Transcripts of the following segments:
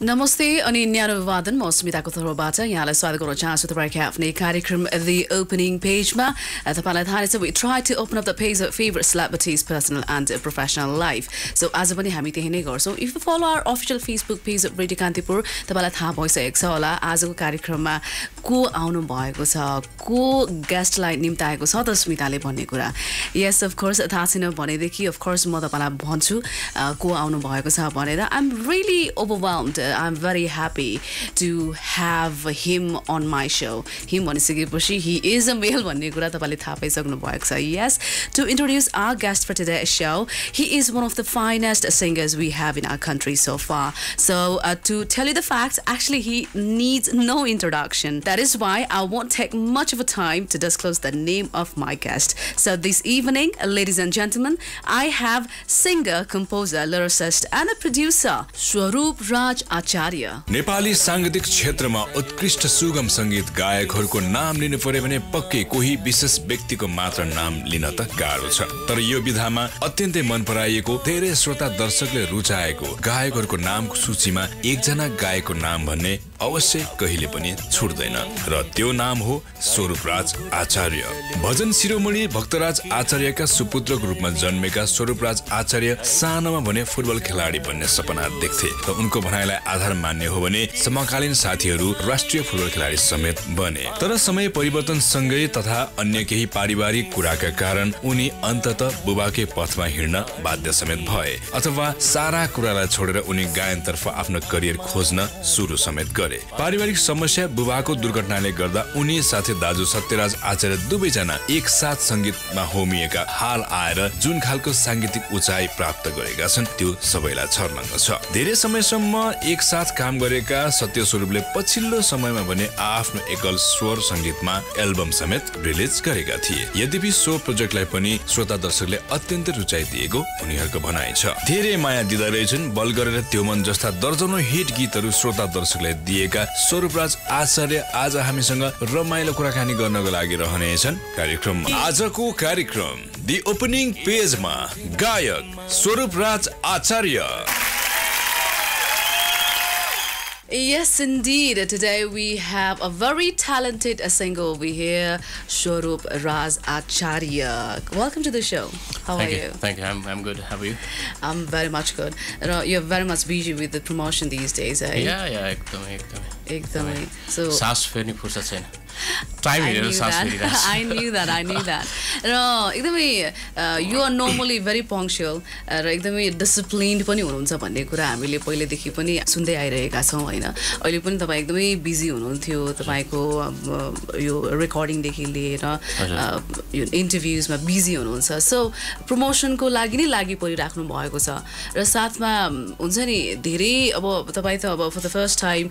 नमस्ते अनि न्यानो विवादन म स्मिताको तर्फबाट यहाँलाई स्वागत गर्न चाहन्छु तपाईँको आफ्नै कार्यक्रम दि ओपनिङ पेजमा तपाईँलाई थाहा छ we try to open up the page of favourite celebrities personal and professional life so आज पनि हामी त्यही नै गर्छौँ। If you follow our official Facebook page of radio Kantipur तपाईँलाई थाहा भइसकेको छ होला आजको कार्यक्रममा को आउनु भएको छ को गेस्टलाई निम्ताएको छ त स्मिताले भन्ने कुरा। यस अफकोर्स थाहा छैन भनेदेखि अफकोर्स म तपाईँलाई भन्छु को आउनु भएको छ भनेर। I am really overwhelmed I'm very happy to have him on my show. Him भनिसकेपछि he is a male भन्ने कुरा तपाईँले थाहा पाइसक्नु भएको छ yes to introduce our guest for today's show he is one of the finest singers we have in our country so far so uh, to tell you the facts actually he needs no introduction that is why I won't take much of a time to disclose the name of my guest so this evening ladies and gentlemen I have singer composer lyricist and a producer Swaroop Raj Acharya. Nepali साङ्गीतिक क्षेत्रमा उत्कृष्ट सुगम सङ्गीत गायकहरूको नाम लिनु पर्यो भने पक्कै कोही विशेष व्यक्तिको मात्र नाम लिन त गाह्रो छ। तर यो विधामा अत्यन्तै मन पराइएको धेरै श्रोता दर्शकले रुचाएको गायकहरूको नामको सूचीमा एकजना गायकको नाम भन्ने अवश्य कहिले पनि छुट्दैन। र त्यो नाम हो स्वरूपराज आचार्य। भजन शिरोमणि भक्तराज आचार्यका सुपुत्रको रूपमा जन्मेका स्वरूपराज आचार्य सानोमा भने फुटबल खेलाडी बन्ने सपना देख्थे। र उनको भनाइलाई आधार मान्ने हो भने समकालीन साथीहरू राष्ट्रिय फुटबल खेलाडी समेत बने। तर समय परिवर्तन सँगै तथा अन्य केही पारिवारिक कुराका कारण उनी अन्तत बुबाकै पथमा हिँड्न बाध्य समेत भए अथवा सारा कुरालाई छोडेर उनी गायनतर्फ आफ्नो करियर खोज्न सुरु समेत गरे। पारिवारिक समस्या बुबाको दुर्घटनाले गर्दा उनी साथै दाजु सत्यराज आचार्य दुवैजना एकसाथ सङ्गीतमा होमिएका हाल आएर जुन खालको साङ्गीतिक उचाइ प्राप्त गरेका छन् त्यो सबैलाई छर्लङ्ग छ धेरै समयसम्म एक एकसाथ काम गरेका सत्य स्वरूपले पछिल्लो समयमा भने आफ्नो एकल स्वर सङ्गीतमा एल्बम समेत रिलिज गरेका थिए। यद्यपि सो प्रोजेक्टलाई पनि श्रोता दर्शकले अत्यन्तै रुचाइदिएको उनीहरूको भनाइ छ। धेरै माया दिँदा रहेछन् बल गरेर त्यो मन जस्ता दर्जनौ हिट गीतहरू श्रोता दर्शकलाई दिएका स्वरूपराज आचार्य आज हामीसँग रमाइलो कुराकानी गर्नको लागि रहनेछन्। कार्यक्रम। आजको कार्यक्रम दि ओपनिङ पेजमा गायक स्वरूपराज आचार्य। Yes, indeed. Today we have a very talented singer over here, Shorup Raz Acharya. Welcome to the show. How Thank are you. you? Thank you. I'm, I'm good. How are you? I'm very much good. You know, you're very much busy with the promotion these days, eh? या या एकदमै एकदमै एकदमै. So सास फेर्ने फुर्सद छैन I knew that. I knew that. र एकदमै you are normally very punctual र एकदमै डिसिप्लिन्ड पनि हुनुहुन्छ भन्ने कुरा हामीले पहिलेदेखि पनि सुन्दै आइरहेका छौँ होइन? अहिले पनि तपाईँ एकदमै बिजी हुनुहुन्थ्यो तपाईँको यो रेकर्डिङदेखि लिएर यो इन्टरभ्युजमा बिजी हुनुहुन्छ। सो प्रमोसनको लागि नै लागि परिराख्नु भएको छ। र साथमा हुन्छ नि धेरै अब तपाईँ त अब for the first time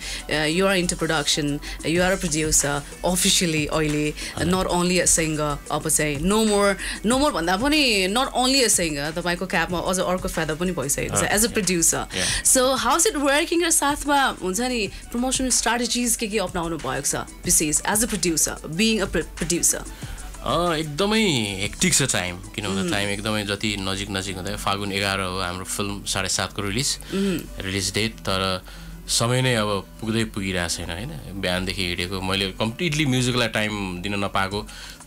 you're into production you're a producer officially अहिले नट ओन्ली अ सिङ्गर अब चाहिँ नो मोर नो मोर भन्दा पनि नट ओन्ली अ सिङ्गर तपाईँको क्यापमा अझ अर्को फाइदा पनि भइसकेको छ as a producer. So how's it working र साथमा हुन्छ नि प्रमोसन स्ट्राटेजिज के के अप्नाउनु भएको छ विशेष as a producer being a producer एकदमै हेक्टिक छ टाइम किन भन्दा टाइम एकदमै जति नजिक नजिक हुँदा फागुन एघार हो हाम्रो फिल्म साढे सातको रिलिज रिलिज डेट तर समय नै अब पुग्दै पुगिरहेको छैन होइन? बिहानदेखि हिँडेको मैले कम्प्लिटली म्युजिकलाई टाइम दिन नपाएको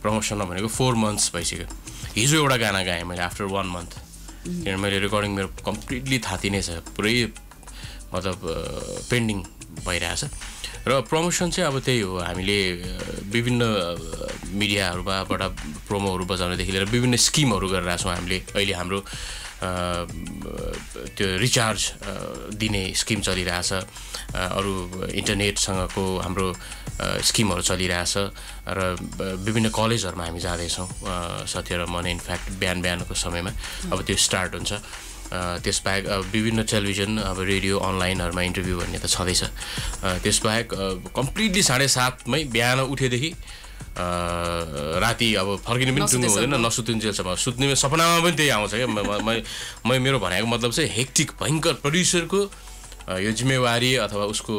प्रमोसनमा भनेको फोर मन्थ्स भइसक्यो। हिजो एउटा गाना गाएँ मैले आफ्टर वान मन्थ। किनभने मैले रेकर्डिङ मेरो कम्प्लिटली थाती नै छ पुरै मतलब पेन्डिङ भइरहेछ। र प्रमोसन चाहिँ अब त्यही हो हामीले विभिन्न अ, मिडियाहरूमाबाट प्रोमोहरू बजाउनेदेखि लिएर विभिन्न स्किमहरू गरिरहेछौँ हामीले अहिले हाम्रो त्यो रिचार्ज दिने स्किम चलिरहेछ। अरू इन्टरनेटसँगको हाम्रो स्किमहरू चलिरहेछ र विभिन्न कलेजहरूमा हामी जाँदैछौँ। सत्य र मन इनफ्याक्ट बिहान बिहानको समयमा अब त्यो स्टार्ट हुन्छ। त्यसबाहेक विभिन्न टेलिभिजन अब रेडियो अनलाइनहरूमा इन्टरभ्यू भन्ने त छँदैछ। त्यसबाहेक कम्प्लिटली साढे सातमै बिहान उठेदेखि राति अब फर्किनु पनि टुङ्गो हुँदैन नसुतिन्जेलसम्म सुत्ने सपनामा पनि त्यही आउँछ क्या। म- मेरो भनेको मतलब चाहिँ हेक्टिक भयङ्कर प्रड्युसरको यो जिम्मेवारी अथवा उसको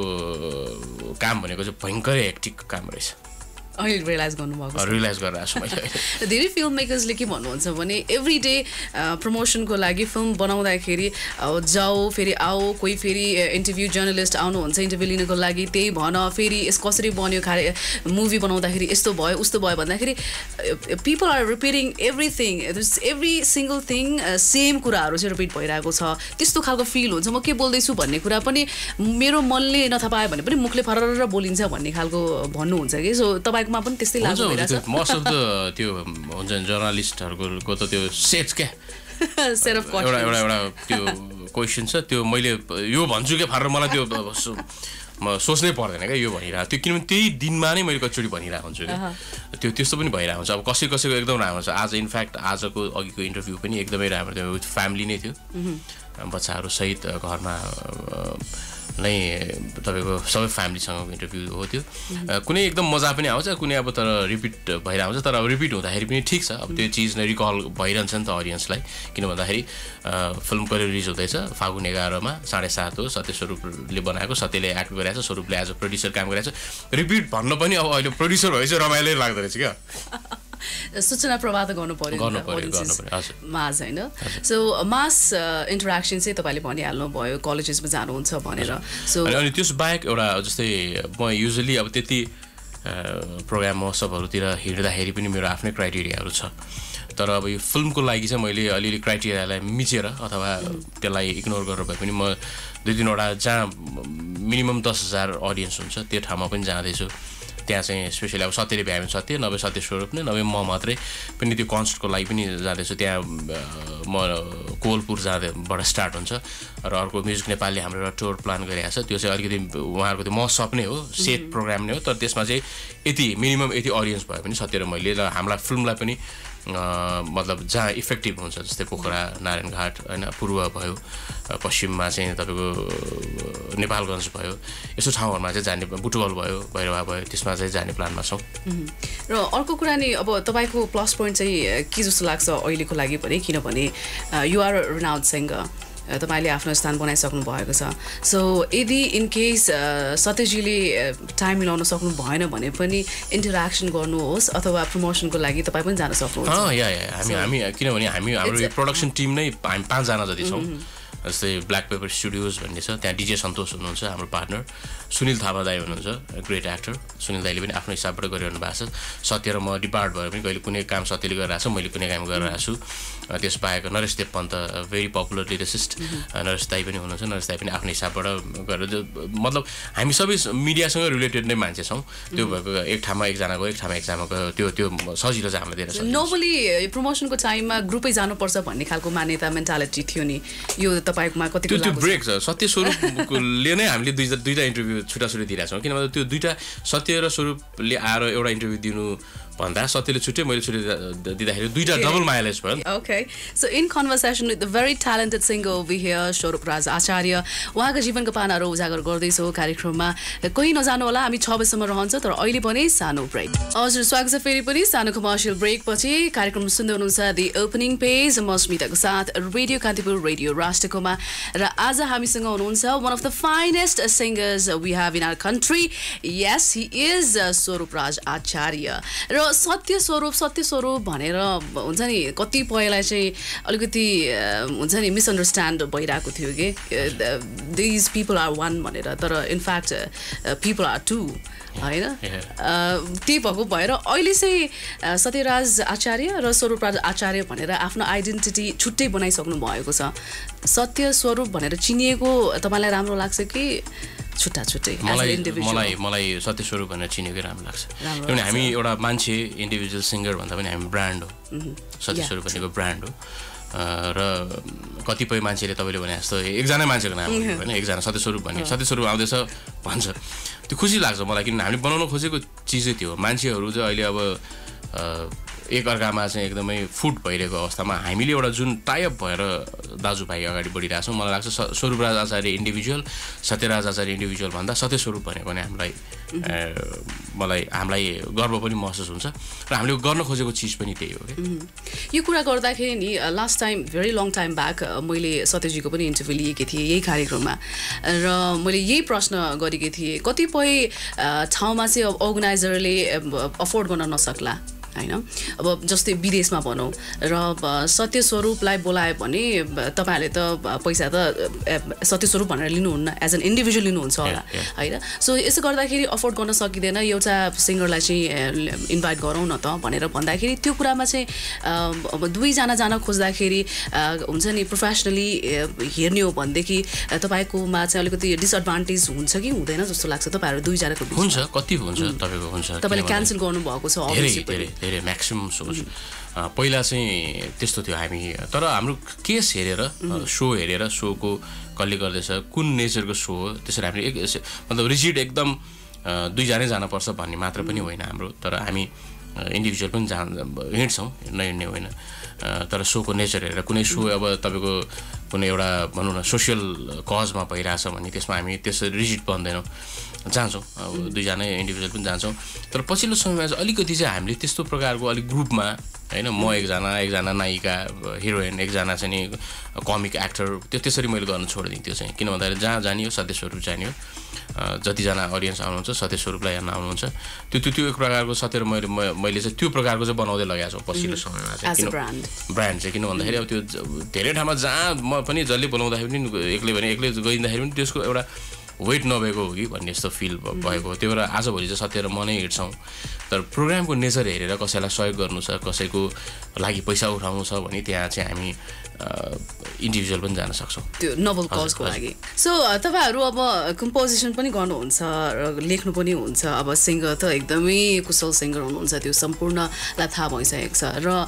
काम भनेको चाहिँ भयङ्करै हेक्टिक काम रहेछ। अहिले रियलाइज गर्नुभएको छ। रियलाइज गरेर छु मैले। धेरै फिल्म मेकर्सले के भन्नुहुन्छ भने एभ्री डे प्रमोसनको लागि फिल्म बनाउँदाखेरि जाऊ फेरि आओ कोही फेरि इन्टरभ्यू जर्नलिस्ट आउनुहुन्छ इन्टरभ्यू लिनको लागि त्यही भन फेरि यस कसरी बन्यो खारे मुभी बनाउँदाखेरि यस्तो भयो उस्तो भयो भन्दाखेरि people are repeating everything every single thing same कुराहरू चाहिँ रिपिट भइरहेको छ। त्यस्तो खालको फिल हुन्छ। म के बोल्दैछु भन्ने कुरा पनि मेरो मनले नथपायो भने पनि मुखले फरर बोलिन्छ भन्ने खालको भन्नुहुन्छ कि? सो तपाईँकोमा पनि त्यस्तै लाग्छ मोस्ट अफ द त्यो हुन्छ नि जर्नलिस्टहरूको त त्यो सेट क्या? एउटा एउटा एउटा त्यो क्वेसन छ त्यो मैले यो भन्छु क्या फारेर मलाई त्यो म सोच्नै पर्दैन क्या यो भनिरहेको। त्यो किनभने त्यही दिनमा नै मैले कतिचोटि भनिरहेको हुन्छु क्या। त्यो त्यस्तो पनि भइरहेको हुन्छ। अब कसै कसैको एकदम राम्रो छ। आज इनफ्याक्ट आजको अघिको इन्टरभ्यू पनि एकदमै राम्रो थियो। विथ फ्यामिली नै थियो। बच्चाहरू सहित घरमा नै तपाईँको सबै फ्यामिलीसँगको इन्टरभ्यू हो त्यो। कुनै एकदम मजा पनि आउँछ कुनै अब तर रिपिट भइरहेको हुन्छ तर अब रिपिट हुँदाखेरि पनि ठिक छ। अब त्यो चिज नै रिकल भइरहन्छ नि त अडियन्सलाई। किन भन्दाखेरि फिल्म कहिले रिलिज हुँदैछ? फागुन एघारमा साढे सात हो सत्य स्वरूपले बनाएको सत्यले एक्ट गरिरहेको छ स्वरूपले एज अ प्रड्युसर काम गरिरहेको छ। रिपिट भन्न पनि अब अहिले प्रड्युसर भएपछि रमाइलो लाग्दो रहेछ क्या? सूचना प्रवाह त गर्नु पर्यो हजुर। मास होइन? सो मास इन्टरेक्सन चाहिँ तपाईँले भनिहाल्नु भयो कलेजेसमा जानुहुन्छ भनेर। सो अनि अनि त्यस बाहेक एउटा जस्तै म युजली अब त्यति प्रोग्राम महोत्सवहरूतिर हिँड्दाखेरि पनि मेरो आफ्नै क्राइटेरियाहरू छ। तर अब यो फिल्मको लागि चाहिँ मैले अलिअलि क्राइटेरियालाई मिचेर अथवा त्यसलाई इग्नोर गरेर भए पनि म दुई तिनवटा जहाँ मिनिमम दस हजार अडियन्स हुन्छ त्यो ठाउँमा पनि जाँदैछु। त्यहाँ चाहिँ स्पेसली अब सत्यले भ्यायो भने सत्य नभए सत्य स्वरूप नै नभए म मात्रै पनि त्यो कन्सर्टको लागि पनि जाँदैछु। त्यहाँ म कोवलपुर जाँदैबाट स्टार्ट हुन्छ र अर्को म्युजिक नेपालले हाम्रो एउटा टुर प्लान गरिरहेको छ। त्यो चाहिँ अलिकति उहाँहरूको त्यो महोत्सव नै हो सेट प्रोग्राम नै हो तर त्यसमा चाहिँ यति मिनिमम यति अडियन्स भयो भने सत्य र मैले र हाम्रा फिल्मलाई पनि मतलब जहाँ इफेक्टिभ हुन्छ जस्तै पोखरा नारायणघाट होइन पूर्व भयो पश्चिममा चाहिँ तपाईँको नेपालगञ्ज भयो यस्तो ठाउँहरूमा चाहिँ जाने बुटवल भयो भैरवा भयो त्यसमा चाहिँ जाने प्लानमा छौँ। र अर्को कुरा नि अब तपाईँको प्लस पोइन्ट चाहिँ के जस्तो लाग्छ अहिलेको लागि पनि किनभने युआर रिनाउड सिङ्गर तपाईँले आफ्नो स्थान बनाइसक्नु भएको छ। सो यदि इन केस सत्यजीले टाइम मिलाउन सक्नु भएन भने पनि इन्टरेक्सन गर्नुहोस् अथवा प्रमोसनको लागि तपाईँ पनि जान सक्नुहुन्छ। अँ या या हामी हामी किनभने हामी हाम्रो प्रडक्सन टिम नै हामी पाँचजना जति छौँ। जस्तै ब्ल्याक पेपर स्टुडियोज भन्ने छ। त्यहाँ डिजे सन्तोष हुनुहुन्छ हाम्रो पार्टनर सुनिल थापा दाई हुनुहुन्छ ग्रेट एक्टर सुनिल दाईले पनि आफ्नो हिसाबबाट गरिरहनु भएको छ। सत्य र म डिपार्ट भएर पनि कहिले कुनै काम सत्यले गरिरहेको छ मैले कुनै काम गरिरहेको छु। त्यस बाहेक Naresh Dev Pant very popular lyricist Naresh दाई पनि हुनुहुन्छ नरेश दाई पनि आफ्नो हिसाबबाट गरेर मतलब हामी सबै मिडियासँग रिलेटेड नै मान्छे छौँ। त्यो भएको एक ठाउँमा एकजना गयो एक ठाउँमा एकजना गयो त्यो त्यो सजिलो चाहिँ हामीलाई छ। नर्मली प्रमोसनको टाइममा ग्रुपै जानुपर्छ भन्ने खालको मान्यता मेन्टालिटी थियो नि। यो तपाईँकोमा कतिको त्यो त्यो? ब्रेक छ सत्य स्वरूपले नै हामीले दुईटा दुईवटा इन्टरभ्यू छुट्टा छुट्टै दिइरहेको छौँ किनभने त्यो दुईवटा सत्य र स्वरूपले आएर एउटा इन्टरभ्यू दिनु भन्दा सत्यले छुट्टै मैले छुट्टै दिँदा- दिँदाखेरि दुईवटा डबल माइलेज भयो। नि त। Okay, so in conversation with the very talented singer over here, Shorup Raj Acharya, उहाँको जीवनको पानाहरू उजागर गर्दैछौँ कार्यक्रममा। कोही नजानु होला हामी छ बजीसम्म रहन्छ तर अहिले पनि सानो ब्रेक। हजुर स्वागत छ फेरि पनि। सानो कमर्सियल ब्रेक पछि कार्यक्रम सुन्दै हुनुहुन्छ दि ओपनिङ पेज म स्मिताको साथ रेडियो कान्तिपुर रेडियो राष्ट्रकोमा। र आज हामीसँग हुनुहुन्छ one of the finest singers we have in our country yes he is Swaroop Raj Acharya र सत्य स्वरूप सत्य स्वरूप भनेर हुन्छ नि कतिपयलाई चाहिँ अलिकति हुन्छ नि मिसअन्डरस्ट्यान्ड भइरहेको थियो कि दिज पिपल आर वान भनेर। तर इनफ्याक्ट पिपल आर टू होइन? त्यही भएको भएर अहिले चाहिँ सत्यराज आचार्य र स्वरूपराज आचार्य भनेर आफ्नो आइडेन्टिटी छुट्टै बनाइसक्नु भएको छ। सत्य स्वरूप भनेर चिनिएको तपाईँलाई राम्रो लाग्छ कि छुट्टा छुट्टै मलाई मलाई मलाई सत्य स्वरूप भनेर चिनेकै राम्रो लाग्छ। किनभने हामी एउटा मान्छे इन्डिभिजुअल सिङ्गर भन्दा पनि हामी ब्रान्ड हो। सत्य. स्वरूप भनेको ब्रान्ड हो। र कतिपय मान्छेले तपाईँले भने जस्तो एकजना मान्छेको नाम होइन एकजना सत्य स्वरूप भन्ने सत्य स्वरूप आउँदैछ भन्छ। त्यो खुसी लाग्छ मलाई किनभने हामीले बनाउन खोजेको चिजै त्यो हो। मान्छेहरू चाहिँ अहिले अब एकअर्कामा चाहिँ एकदमै फुट भइरहेको अवस्थामा हामीले एउटा जुन टाइअप भएर दाजुभाइ अगाडि बढिरहेछौँ मलाई लाग्छ स्वरूपराज आचार्य इन्डिभिजुअल सत्यराज आचार्य इन्डिभिजुअल भन्दा सत्य स्वरूप भनेको नै हामीलाई मलाई हामीलाई गर्व पनि महसुस हुन्छ र हामीले गर्न खोजेको चिज पनि त्यही हो कि। यो कुरा गर्दाखेरि नि last time very long time back मैले सत्यजीको पनि इन्टरभ्यू लिएकी थिएँ यही कार्यक्रममा। र मैले यही प्रश्न गरेकी थिएँ कतिपय ठाउँमा चाहिँ अब अर्गनाइजरले अफोर्ड गर्न नसक्ला। होइन? अब जस्तै विदेशमा भनौँ र अब सत्य स्वरूपलाई बोलायो भने तपाईँहरूले त पैसा त अ, सत्य स्वरूप भनेर लिनुहुन्न एज एन इन्डिभिजुअल लिनुहुन्छ होला. होइन? सो यसो गर्दाखेरि अफोर्ड गर्न सकिँदैन एउटा सिङ्गरलाई चाहिँ इन्भाइट गरौँ न त भनेर भन्दाखेरि त्यो कुरामा चाहिँ अब दुईजना जान खोज्दाखेरि हुन्छ नि प्रोफेसनली हेर्ने हो भनेदेखि तपाईँकोमा चाहिँ अलिकति डिसएडभान्टेज हुन्छ कि हुँदैन जस्तो लाग्छ तपाईँहरू दुईजनाको हुन्छ कति हुन्छ तपाईँको हुन्छ तपाईँले क्यान्सल गर्नुभएको छ धेरै म्याक्सिमम् अ, पहिला चाहिँ त्यस्तो थियो हामी तर हाम्रो केस हेरेर सो हेरेर सोको कसले गर्दैछ कुन नेचरको सो हो त्यसरी हामीले एक मतलब रिजिड एकदम दुईजनै जानुपर्छ भन्ने मात्र पनि होइन हाम्रो। तर हामी इन्डिभिजुअल पनि जा हिँड्छौँ नहिँड्ने होइन। तर सोको नेचर हेरेर कुनै सो अब तपाईँको कुनै एउटा भनौँ न सोसियल कजमा भइरहेछ भने त्यसमा हामी त्यसरी रिजिड बन्दैनौँ। जान्छौँ। अब दुईजना इन्डिभिजुअल पनि जान्छौँ। तर पछिल्लो समयमा चाहिँ अलिकति चाहिँ हामीले त्यस्तो प्रकारको अलिक ग्रुपमा होइन म एकजना एकजना नायिका हिरोइन एकजना चाहिँ नि कमिक एक्टर त्यो त्यसरी मैले गर्न छोडिदिएँ त्यो चाहिँ। किन भन्दाखेरि जहाँ जाने हो सत्य स्वरूप जाने हो जतिजना अडियन्स आउनुहुन्छ सत्य स्वरूपलाई हेर्न आउनुहुन्छ। त्यो त्यो त्यो एक प्रकारको सत्य मैले मैले चाहिँ त्यो प्रकारको चाहिँ बनाउँदै लगाएको छु पछिल्लो समयमा चाहिँ. ब्रान्ड चाहिँ। किन भन्दाखेरि अब त्यो धेरै ठाउँमा जहाँ म पनि जसले बोलाउँदाखेरि पनि एक्लै भने एक्लै गइँदाखेरि पनि त्यसको एउटा वेट नभएको हो कि भन्ने जस्तो फिल भएको हो। त्यही भएर आजभोलि चाहिँ सत्य र म नै हिँड्छौँ। तर प्रोग्रामको नेचर हेरेर कसैलाई सहयोग गर्नु छ कसैको लागि पैसा उठाउनु छ भने त्यहाँ चाहिँ हामी इन्डिभिजुअल पनि जान सक्छौँ। त्यो नोबल कजको। लागि। सो तपाईँहरू अब कम्पोजिसन पनि गर्नुहुन्छ र लेख्नु पनि हुन्छ। अब सिङ्गर त एकदमै कुशल सिङ्गर हुनुहुन्छ त्यो सम्पूर्णलाई थाहा भइसकेको छ र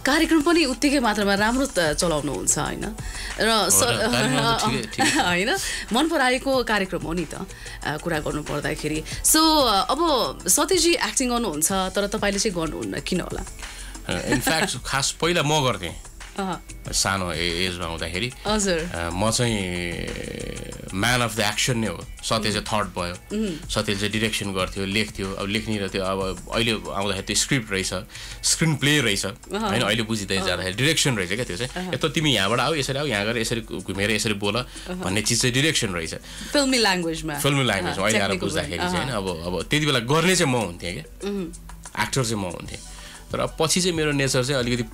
कार्यक्रम पनि उत्तिकै मात्रामा राम्रो चलाउनुहुन्छ होइन? र। होइन? मन पराएको कार्यक्रम हो नि त कुरा गर्नु पर्दाखेरि सो अब सत्यजी एक्टिङ गर्नुहुन्छ तर तपाईँले चाहिँ गर्नुहुन्न किन होला? इनफ्याक्ट खास पहिला म गर्थेँ। सानो एजमा हुँदाखेरि म चाहिँ म्यान अफ द एक्सन नै हो। सत्य चाहिँ थर्ड भयो सत्यले चाहिँ डिरेक्सन गर्थ्यो लेख्थ्यो। अब लेख्ने र त्यो अब अहिले आउँदाखेरि त्यो स्क्रिप्ट रहेछ। स्क्रिन प्ले रहेछ। होइन अहिले बुझिँदै जाँदाखेरि डिरेक्सन रहेछ क्या त्यो चाहिँ। यस्तो तिमी यहाँबाट आऊ यसरी आऊ यहाँ गएर यसरी घुमेर यसरी बोल भन्ने चिज चाहिँ डिरेक्सन रहेछ। फिल्मी ल्याङ्ग्वेजमा फिल्मी ल्याङ्ग्वेजमा अहिले आएर बुझ्दाखेरि चाहिँ होइन अब अब त्यति बेला गर्ने चाहिँ म हुन्थेँ क्या। एक्टर चाहिँ म हुन्थेँ। तर पछि चाहिँ मेरो नेचर चाहिँ अलिकति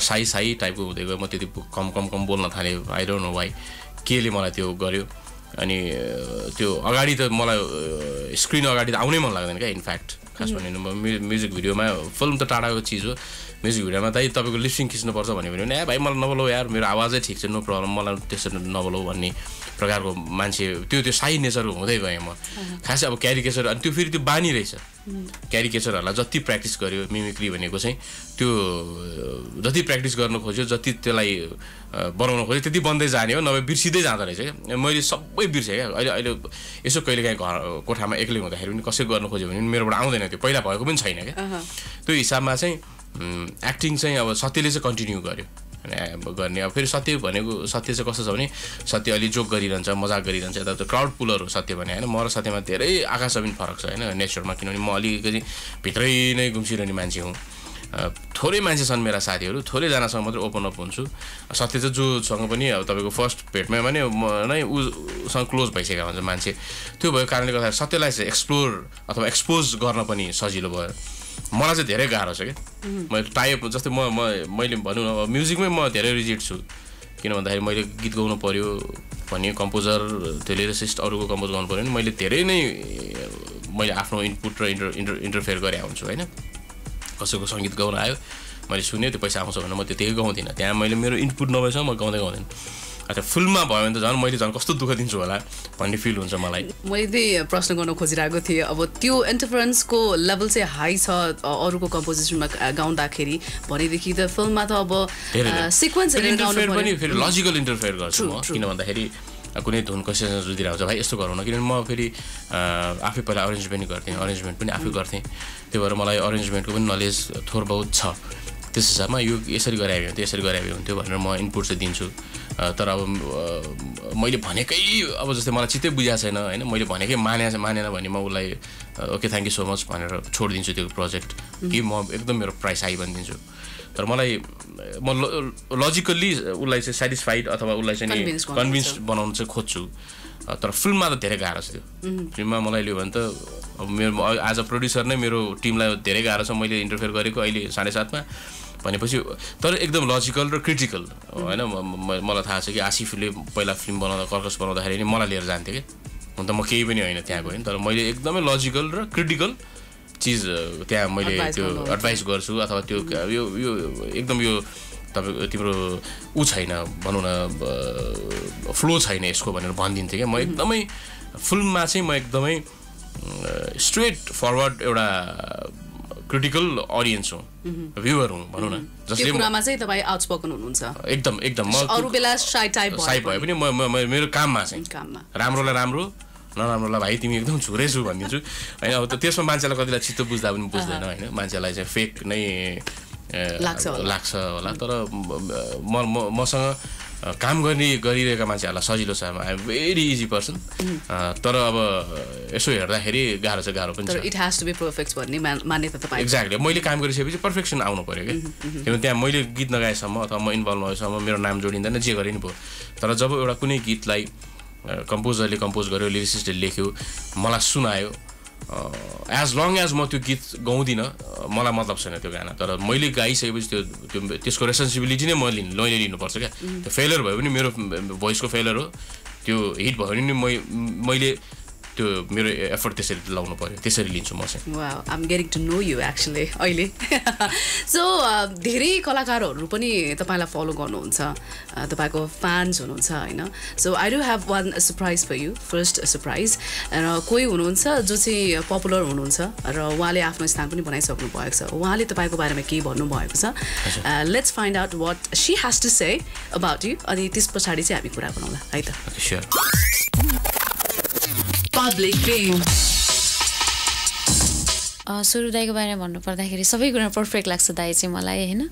साई साई टाइपको हुँदै गयो। म त्यति कम कम कम बोल्न थालेँ। आई डोन्ट नो वाइ केले मलाई त्यो गर्यो? अनि त्यो अगाडि त मलाई स्क्रिन अगाडि त आउनै मन लाग्दैन क्या इनफ्याक्ट खास भने म म्यु- म्युजिक भिडियोमा फिल्म त टाढाको चिज हो। म्युजिक भिडियोमा दाइ तपाईँको लिपसिङ खिच्नुपर्छ भन्यो भने ए भाइ मलाई नबोलाउ यार। मेरो आवाजै ठिक छ नो प्रब्लम। मलाई त्यसरी नबोलाउ भन्ने प्रकारको मान्छे त्यो त्यो साई नेचरको हुँदै गएँ म। खासै अब क्यारिकेचर अनि त्यो फेरि त्यो बानी रहेछ। क्यारिकेचरहरूलाई जति प्र्याक्टिस गर्यो मिमिक्री भनेको चाहिँ त्यो जति प्र्याक्टिस गर्नु खोज्यो जति त्यसलाई बनाउनु खोज्यो त्यति बन्दै जाने हो नभए बिर्सिँदै जाँदो रहेछ क्या। मैले सबै बिर्सेँ क्या। अहिले अहिले यसो कहिले काहीँ घर कोठामा एक्लै हुँदाखेरि पनि कसै गर्नु खोज्यो भने मेरोबाट आउँदैन त्यो। पहिला भएको पनि छैन क्या। त्यो हिसाबमा चाहिँ एक्टिङ चाहिँ अब सत्यले चाहिँ कन्टिन्यू गर्यो। अनि गर्ने। अब फेरि सत्य भनेको सत्य चाहिँ कस्तो छ भने सत्य अलि जोक गरिरहन्छ मजाक गरिरहन्छ यता त क्राउड पुलर हो सत्य भने होइन? म र सत्यमा धेरै आकाश जमिन फरक छ होइन? नेचरमा किनभने म अलिकति भित्रै नै गुम्सिरहने मान्छे हुँ। थोरै मान्छे छन् मेरा साथीहरू थोरैजनासँग मात्रै ओपन अप हुन्छु। सत्य चाहिँ जोसँग पनि अब तपाईँको फर्स्ट भेटमा भने म नै उसँग क्लोज भइसकेको हुन्छ मान्छे। त्यो भएको कारणले गर्दा सत्यलाई चाहिँ एक्सप्लोर अथवा एक्सपोज गर्न पनि सजिलो भयो। मलाई चाहिँ धेरै गाह्रो छ क्या मैले टाइप जस्तै म मैले भनौँ न अब म्युजिकमै म धेरै रिजिट छु। किन भन्दाखेरि मैले गीत गाउनु पऱ्यो भने कम्पोजर त्यो लिरिसिस्ट अरूको कम्पोज गर्नु पऱ्यो भने मैले धेरै नै मैले आफ्नो इनपुट र इन्टर इन्टर इन्टरफेयर गरे हुन्छु होइन। कसैको सङ्गीत गाउन आयो मैले सुनेँ त्यो पैसा आउँछ भने म त्यतिकै गाउँदिनँ। त्यहाँ मैले मेरो इनपुट नभएसम्म म गाउँदै गाउँदैन। अच्छा फिल्ममा भयो भने त झन् मैले झन् कस्तो दुःख दिन्छु होला भन्ने फिल हुन्छ मलाई। मैले त्यही प्रश्न गर्न खोजिरहेको थिएँ। अब त्यो इन्टरफरेन्सको लेभल चाहिँ हाई छ अरूको कम्पोजिसनमा गाउँदाखेरि। भनेदेखि त फिल्ममा त अब सिक्वेन्स पनि फेरि लजिकल इन्टरफेयर गर्छु म. किन भन्दाखेरि कुनै धुन कसैसँग जुदिरहेको हुन्छ भाइ यस्तो गरौँ न। किनभने म फेरि आफै पहिला अरेन्ज पनि गर्थेँ अरेन्जमेन्ट पनि आफै गर्थेँ। त्यही भएर मलाई अरेन्जमेन्टको पनि नलेज थोर बहुत छ। त्यस हिसाबमा यो यसरी गराए हुन्थ्यो यसरी गराए हुन्थ्यो भनेर म इनपुट चाहिँ दिन्छु। अ, तर अब अ, मैले भनेकै अब जस्तै मलाई चित्तै बुझाएको छैन होइन? मैले भनेकै माने मानेन भने म उसलाई okay thank you so much भनेर छोडिदिन्छु त्यो प्रोजेक्ट कि म एकदम मेरो प्राइस हाई भनिदिन्छु। तर मलाई म लजिकल्ली उसलाई चाहिँ सेटिस्फाइड अथवा उसलाई चाहिँ कन्भिन्स बनाउनु चाहिँ खोज्छु। अ, तर फिल्ममा त धेरै गाह्रो छ त्यो। फिल्ममा मलाई लियो भने त अब मेरो आज प्रड्युसर नै मेरो टिमलाई धेरै गाह्रो छ। मैले इन्टरफेयर गरेको अहिले साढे सातमा। भनेपछि तर एकदम लजिकल र क्रिटिकल होइन मलाई थाहा छ कि आसिफले पहिला फिल्म बनाउँदा कर्कस बनाउँदाखेरि नि मलाई लिएर जान्थ्यो कि। हुन त म केही पनि होइन त्यहाँको होइन तर मैले एकदमै लजिकल र क्रिटिकल चिज त्यहाँ मैले त्यो। एडभाइस गर्छु अथवा त्यो यो यो एकदम यो तपाईँको तिम्रो ऊ छैन भनौँ न फ्लो छैन यसको भनेर भनिदिन्थेँ क्या। म एकदमै फिल्ममा चाहिँ म एकदमै स्ट्रेट फरवर्ड एउटा क्रिटिकल अडियन्स हुँ। भ्युवर हुँ भनौँ न। त्यो जसले कुरामा चाहिँ तपाईँ आउटस्पोकन हुनुहुन्छ। एकदम एकदम। म अरू बेला साई टाइप साई भए पनि। म मेरो काममा चाहिँ। काममा। राम्रोलाई राम्रो। नराम्रोलाई भाइ तिमी एकदम झुरै छु भनिदिन्छु। होइन अब त्यसमा मान्छेलाई कतिलाई चित्त बुझ्दा पनि बुझ्दैन होइन। मान्छेलाई चाहिँ फेक नै लाग्छ होला। लाग्छ होला। तर म मसँग काम गर्ने गरिरहेका मान्छेहरूलाई सजिलो छ। I am very easy person तर अब यसो हेर्दाखेरि गाह्रो चाहिँ गाह्रो पनि छ। It has to be perfect भन्ने मान्यता तपाईँ एक्ज्याक्टली मैले काम गरिसकेपछि पर्फेक्सन आउनु पऱ्यो क्या। किनभने त्यहाँ मैले गीत नगाएसम्म अथवा म इन्भल्भ भएसम्म मेरो नाम जोडिँदैन जे गरे नि भयो। तर जब एउटा कुनै गीतलाई कम्पोजरले कम्पोज गर्यो लिरिसिस्टले लेख्यो मलाई सुनायो एज लङ एज म त्यो गीत गाउँदिनँ मलाई मतलब छैन त्यो गाना। तर मैले गाइसकेपछि त्यो त्यो त्यसको रेस्पोन्सिबिलिटी नै म लिनु मैले लिनुपर्छ क्या। त्यो फेलियर भयो भने मेरो भोइसको फेलियर हो। त्यो हिट भयो भने नि मै मैले त्यो मेरो एफर्ट त्यसरी लाउनु पऱ्यो त्यसरी लिन्छु म चाहिँ। I'm getting to know you actually अहिले। सो धेरै कलाकारहरू पनि तपाईँलाई फलो गर्नुहुन्छ तपाईँको फ्यान्स हुनुहुन्छ होइन? So I do have one surprise for you first surprise र कोही हुनुहुन्छ जो चाहिँ पपुलर हुनुहुन्छ र उहाँले आफ्नो स्थान पनि बनाइसक्नु भएको छ। उहाँले तपाईँको बारेमा केही भन्नुभएको छ। Let's find out what she has to say about you अनि त्यस पछाडि चाहिँ हामी कुरा गरौँला है त? ओके स्योर पब्लिक बेम अ, सुरु दाईको बारेमा भन्नुपर्दाखेरि सबै कुरा पर्फेक्ट लाग्छ दाई चाहिँ मलाई होइन?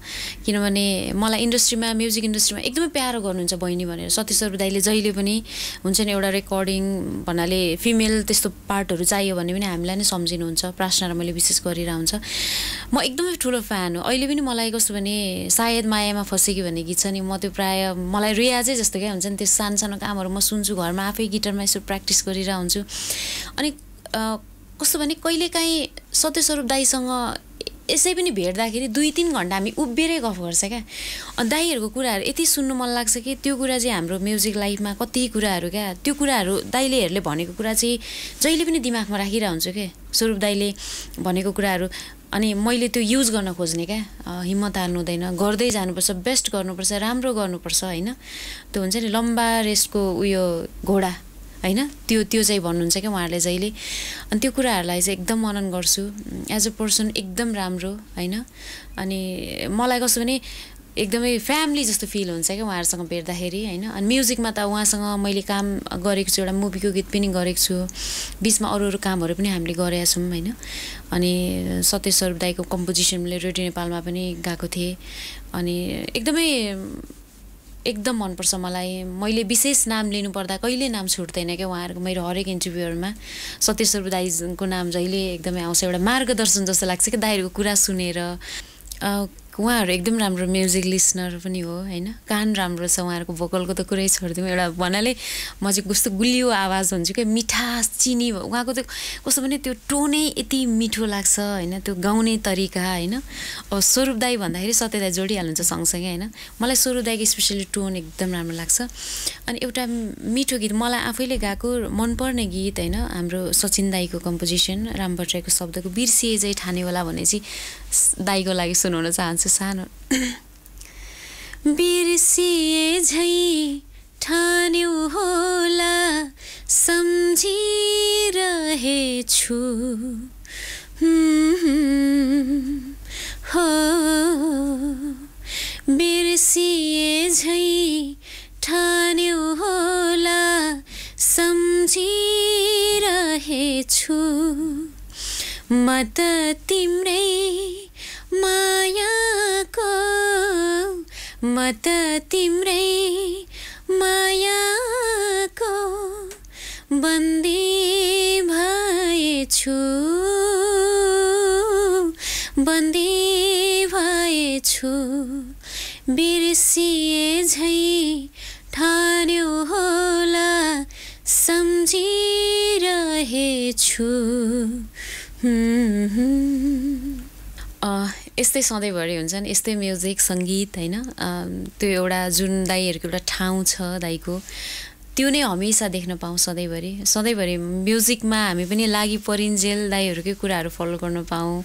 किनभने मलाई इन्डस्ट्रीमा म्युजिक इन्डस्ट्रीमा एकदमै प्यारो गर्नुहुन्छ बहिनी भनेर। सतीश्वर दाईले जहिले पनि हुन्छ नि एउटा रेकर्डिङ भन्नाले फिमेल त्यस्तो पार्टहरू चाहियो भने पनि हामीलाई नै सम्झिनुहुन्छ प्रार्थना मैले विशेष गरिरह हुन्छ। म एकदमै ठुलो फ्यान हो। अहिले पनि मलाई कस्तो भने सायद मायामा फसेकी भन्ने गीत छ नि म त्यो प्रायः मलाई रियाजै जस्तो क्या हुन्छ नि त्यो सानो सानो कामहरू म सुन्छु घरमा आफै गिटारमा यसो प्र्याक्टिस गरिरहेको हुन्छु। अनि कस्तो भने कहिलेकाहीँ सत्यस्वरूप दाईसँग यसै पनि भेट्दाखेरि दुई तिन घन्टा हामी उभिएरै गफ गर्छ क्या। अनि दाईहरूको कुराहरू यति सुन्नु मन लाग्छ कि त्यो कुरा चाहिँ हाम्रो म्युजिक लाइफमा कति कुराहरू क्या त्यो कुराहरू दाइलेहरूले भनेको कुरा चाहिँ जहिले पनि दिमागमा राखिरहेको हुन्छु क्या स्वरूप दाईले भनेको कुराहरू। अनि मैले त्यो युज गर्न खोज्ने क्या हिम्मत हाल्नु हुँदैन गर्दै जानुपर्छ बेस्ट गर्नुपर्छ राम्रो गर्नुपर्छ होइन? त्यो हुन्छ नि लम्बा रेसको उयो घोडा। होइन? त्यो त्यो चाहिँ भन्नुहुन्छ क्या उहाँहरूले जहिले। अनि त्यो कुराहरूलाई चाहिँ एकदम मनन गर्छु। एज अ पर्सन एकदम राम्रो होइन? अनि मलाई कस्तो भने एकदमै फ्यामिली जस्तो फिल हुन्छ क्या उहाँहरूसँग भेट्दाखेरि होइन? अनि म्युजिकमा त उहाँसँग मैले काम गरेको छु एउटा मुभीको गीत पनि गरेको छु। बिचमा अरू अरू कामहरू पनि हामीले गरेका छौँ होइन? अनि सत्यश्वर दाईको कम्पोजिसनले रेडियो नेपालमा पनि गएको थिएँ। अनि एकदमै एकदम मनपर्छ मलाई। मैले विशेष नाम लिनु पर्दा कहिले नाम छुट्दैन क्या उहाँहरूको मेरो हरेक इन्टरभ्यूहरूमा सत्यश्वर दाईको नाम जहिले एकदमै आउँछ एउटा मार्गदर्शन जस्तो लाग्छ कि दाईहरूको कुरा सुनेर। उहाँहरू एकदम राम्रो म्युजिक लिसनर पनि हो होइन? कान राम्रो छ उहाँहरूको भोकलको त कुरै छोडिदिउँ। एउटा भन्नाले म चाहिँ कस्तो गुलियो आवाज हुन्छु क्या मिठास चिनी उहाँको त्यो कस्तो भने त्यो टोनै यति मिठो लाग्छ होइन? त्यो गाउने तरिका होइन? अब स्वरूप दाई भन्दाखेरि सत्य दाई जोडिहाल्नुहुन्छ सँगसँगै होइन? मलाई स्वरूप दाईको स्पेसली टोन एकदम राम्रो लाग्छ। अनि एउटा मिठो गीत मलाई आफैले गाएको मनपर्ने गीत होइन? हाम्रो सचिन दाईको कम्पोजिसन राम भट्टराईको शब्दको बिर्सिए चाहिँ ठानेवाला भने चाहिँ दाईको लागि सुनाउन चाहन्छु। सानो। बिर्सिए झै ठान्यौ होला सम्झिरहेछु। हो बिर्सिए झै ठान्यौ होला सम्झिरहेछु। म त तिम्रै मायाको म त तिम्रै मायाको बन्दी भएछु। बन्दी भएछु। बिर्सिए झै ठान्यो होला सम्झिरहेछु। अ, यस्तै सधैँभरि हुन्छ नि यस्तै म्युजिक सङ्गीत होइन त्यो एउटा जुन दाईहरूको एउटा ठाउँ छ दाईको त्यो नै हमेसा देख्न पाऊँ सधैँभरि। सधैँभरि म्युजिकमा हामी पनि लागि परिन्जेल दाईहरूकै कुराहरू फलो गर्न पाऊँ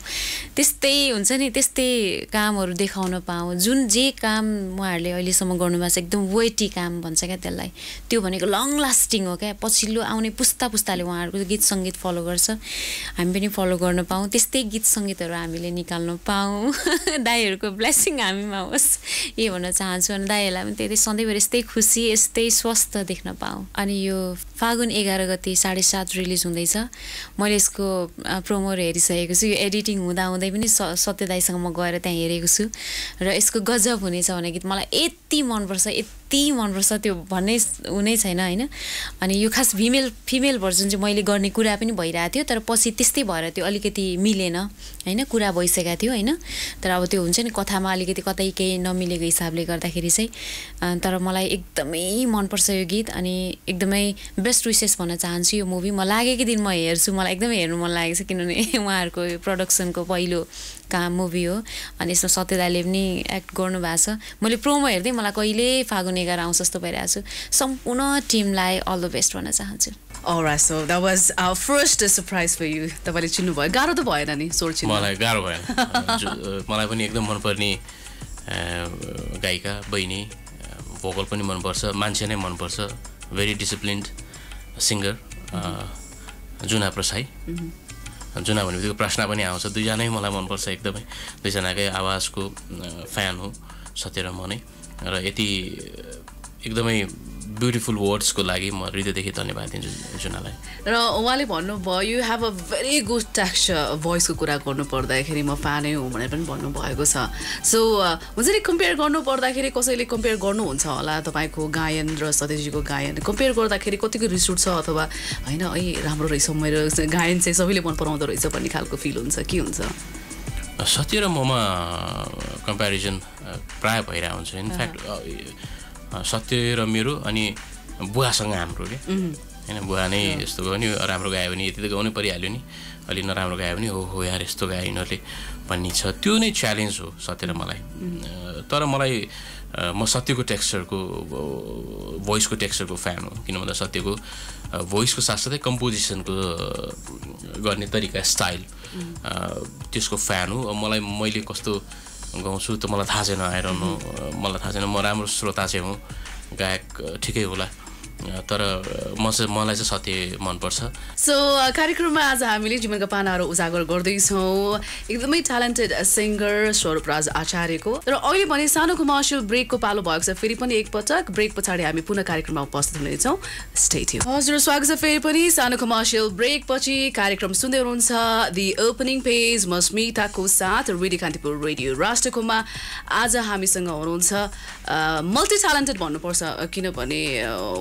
त्यस्तै हुन्छ नि त्यस्तै कामहरू देखाउन पाऊँ जुन जे काम उहाँहरूले अहिलेसम्म गर्नुभएको छ एकदम वेटी काम भन्छ क्या त्यसलाई। त्यो भनेको लङ लास्टिङ हो क्या। पछिल्लो आउने पुस्ता पुस्ताले उहाँहरूको गीत सङ्गीत फलो गर्छ। हामी पनि फलो गर्न पाऊँ त्यस्तै गीत सङ्गीतहरू हामीले निकाल्न पाऊँ दाईहरूको ब्लेसिङ हामीमा होस्। यही भन्न चाहन्छु। अनि दाईहरूलाई पनि त्यही सधैँभरि यस्तै खुसी यस्तै स्वस्थ देख्न पाऊँ। अनि यो फागुन एघार गति साढे सात रिलिज हुँदैछ। मैले यसको प्रोमोहरू हेरिसकेको छु। यो एडिटिङ हुँदाहुँदै पनि स सत्य म गएर त्यहाँ हेरेको छु। र यसको गजब हुनेछ भने गीत मलाई यति मनपर्छ यति मनपर्छ त्यो भन्ने हुनै छैन होइन? अनि यो खास फिमेल फिमेल भर्जन चाहिँ मैले गर्ने कुरा पनि भइरहेको थियो तर पछि त्यस्तै भएर त्यो अलिकति मिलेन होइन? कुरा भइसकेको थियो होइन? तर अब त्यो हुन्छ नि कथामा अलिकति कतै केही नमिलेको हिसाबले गर्दाखेरि चाहिँ तर मलाई एकदमै मनपर्छ यो गीत अनि एकदमै बेस्ट विसेस भन्न चाहन्छु यो मुभी म लागेकै दिन म हेर्छु मलाई एकदमै हेर्नु मन लागेको छ किनभने उहाँहरूको प्रडक्सनको पहिलो काम मुभी हो अनि यसमा सत्य दाईले पनि एक्ट गर्नुभएको छ। मैले प्रोमो हेर्दै मलाई कहिले फागुन एघार आउँछ जस्तो भइरहेको छु। सम्पूर्ण टिमलाई अल द बेस्ट भन्न चाहन्छु। Alright, so that was our first surprise for you. तपाईँले चिन्नुभयो। गाह्रो त भएन नि मलाई गाह्रो भएन। मलाई पनि एकदम मनपर्ने गायिका बहिनी भोकल पनि मनपर्छ। मान्छे नै मनपर्छ। भेरी डिसिप्लिन्ड सिङ्गर जुना प्रसाई। जुना भने बित्तिकै प्रश्न पनि आउँछ। दुईजनै मलाई मनपर्छ एकदमै। दुईजनाकै आवाजको फ्यान हो सत्य र नै र यति एकदमै ब्युटिफुल वर्ड्सको लागि म हृदयदेखि धन्यवाद दिन्छु जुनालाई। र उहाँले भन्नुभयो you have a very good texture भोइसको कुरा गर्नु पर्दाखेरि म फ्यानै हुँ भनेर पनि भन्नुभएको छ। सो हुन्छ नि कम्पेयर गर्नु पर्दाखेरि कसैले कम्पेयर गर्नुहुन्छ होला? तपाईँको गायन र सत्यजीको गायन। कम्पेयर गर्दाखेरि कतिको रिस उठ्छ अथवा होइन है राम्रो रहेछ मेरो गायन चाहिँ सबैले मन पराउँदो रहेछ भन्ने खालको फिल हुन्छ। के हुन्छ? सत्य र ममा कम्पेरिजन प्राय भइरहेको हुन्छ। इनफ्याक्ट सत्य र मेरो अनि बुवासँग हाम्रो क्या होइन बुवा नै यस्तो गयो नि राम्रो गायो भने यति त गाउनै परिहाल्यो नि। अलि नराम्रो गायो भने हो हो यार यस्तो गायो यिनीहरूले भन्ने छ। त्यो नै च्यालेन्ज हो सत्य र मलाई। तर मलाई म सत्यको टेक्स्चरको भोइसको टेक्स्चरको फ्यान हो। किन भन्दा सत्यको भोइसको साथसाथै कम्पोजिसनको गर्ने तरिका स्टाइल त्यसको फ्यान हो। मलाई मैले कस्तो गाउँछु त मलाई थाहा छैन आएर मलाई थाहा छैन म राम्रो श्रोता चाहिँ हुँ। गायक ठिकै होला। तर म चाहिँ मलाई चाहिँ सत्य मनपर्छ। सो कार्यक्रममा आज हामीले जीवनका पानाहरू उजागर गर्दैछौँ। एकदमै ट्यालेन्टेड सिङ्गर स्वरूप राज आचार्यको। र अहिले भने सानो कमर्सियल ब्रेकको पालो भएको छ फेरि पनि एकपटक। ब्रेक पछाडि हामी पुनः कार्यक्रममा उपस्थित हुनेछौँ। स्टेट हजुर स्वागत छ फेरि पनि। सानो कमर्सियल ब्रेक पछि कार्यक्रम सुन्दै हुनुहुन्छ दि ओपनिङ पेज मस्मिताको साथ रेडियो कान्तिपुर रेडियो राष्ट्रकोमा। आज हामीसँग हुनुहुन्छ मल्टी ट्यालेन्टेड भन्नुपर्छ किनभने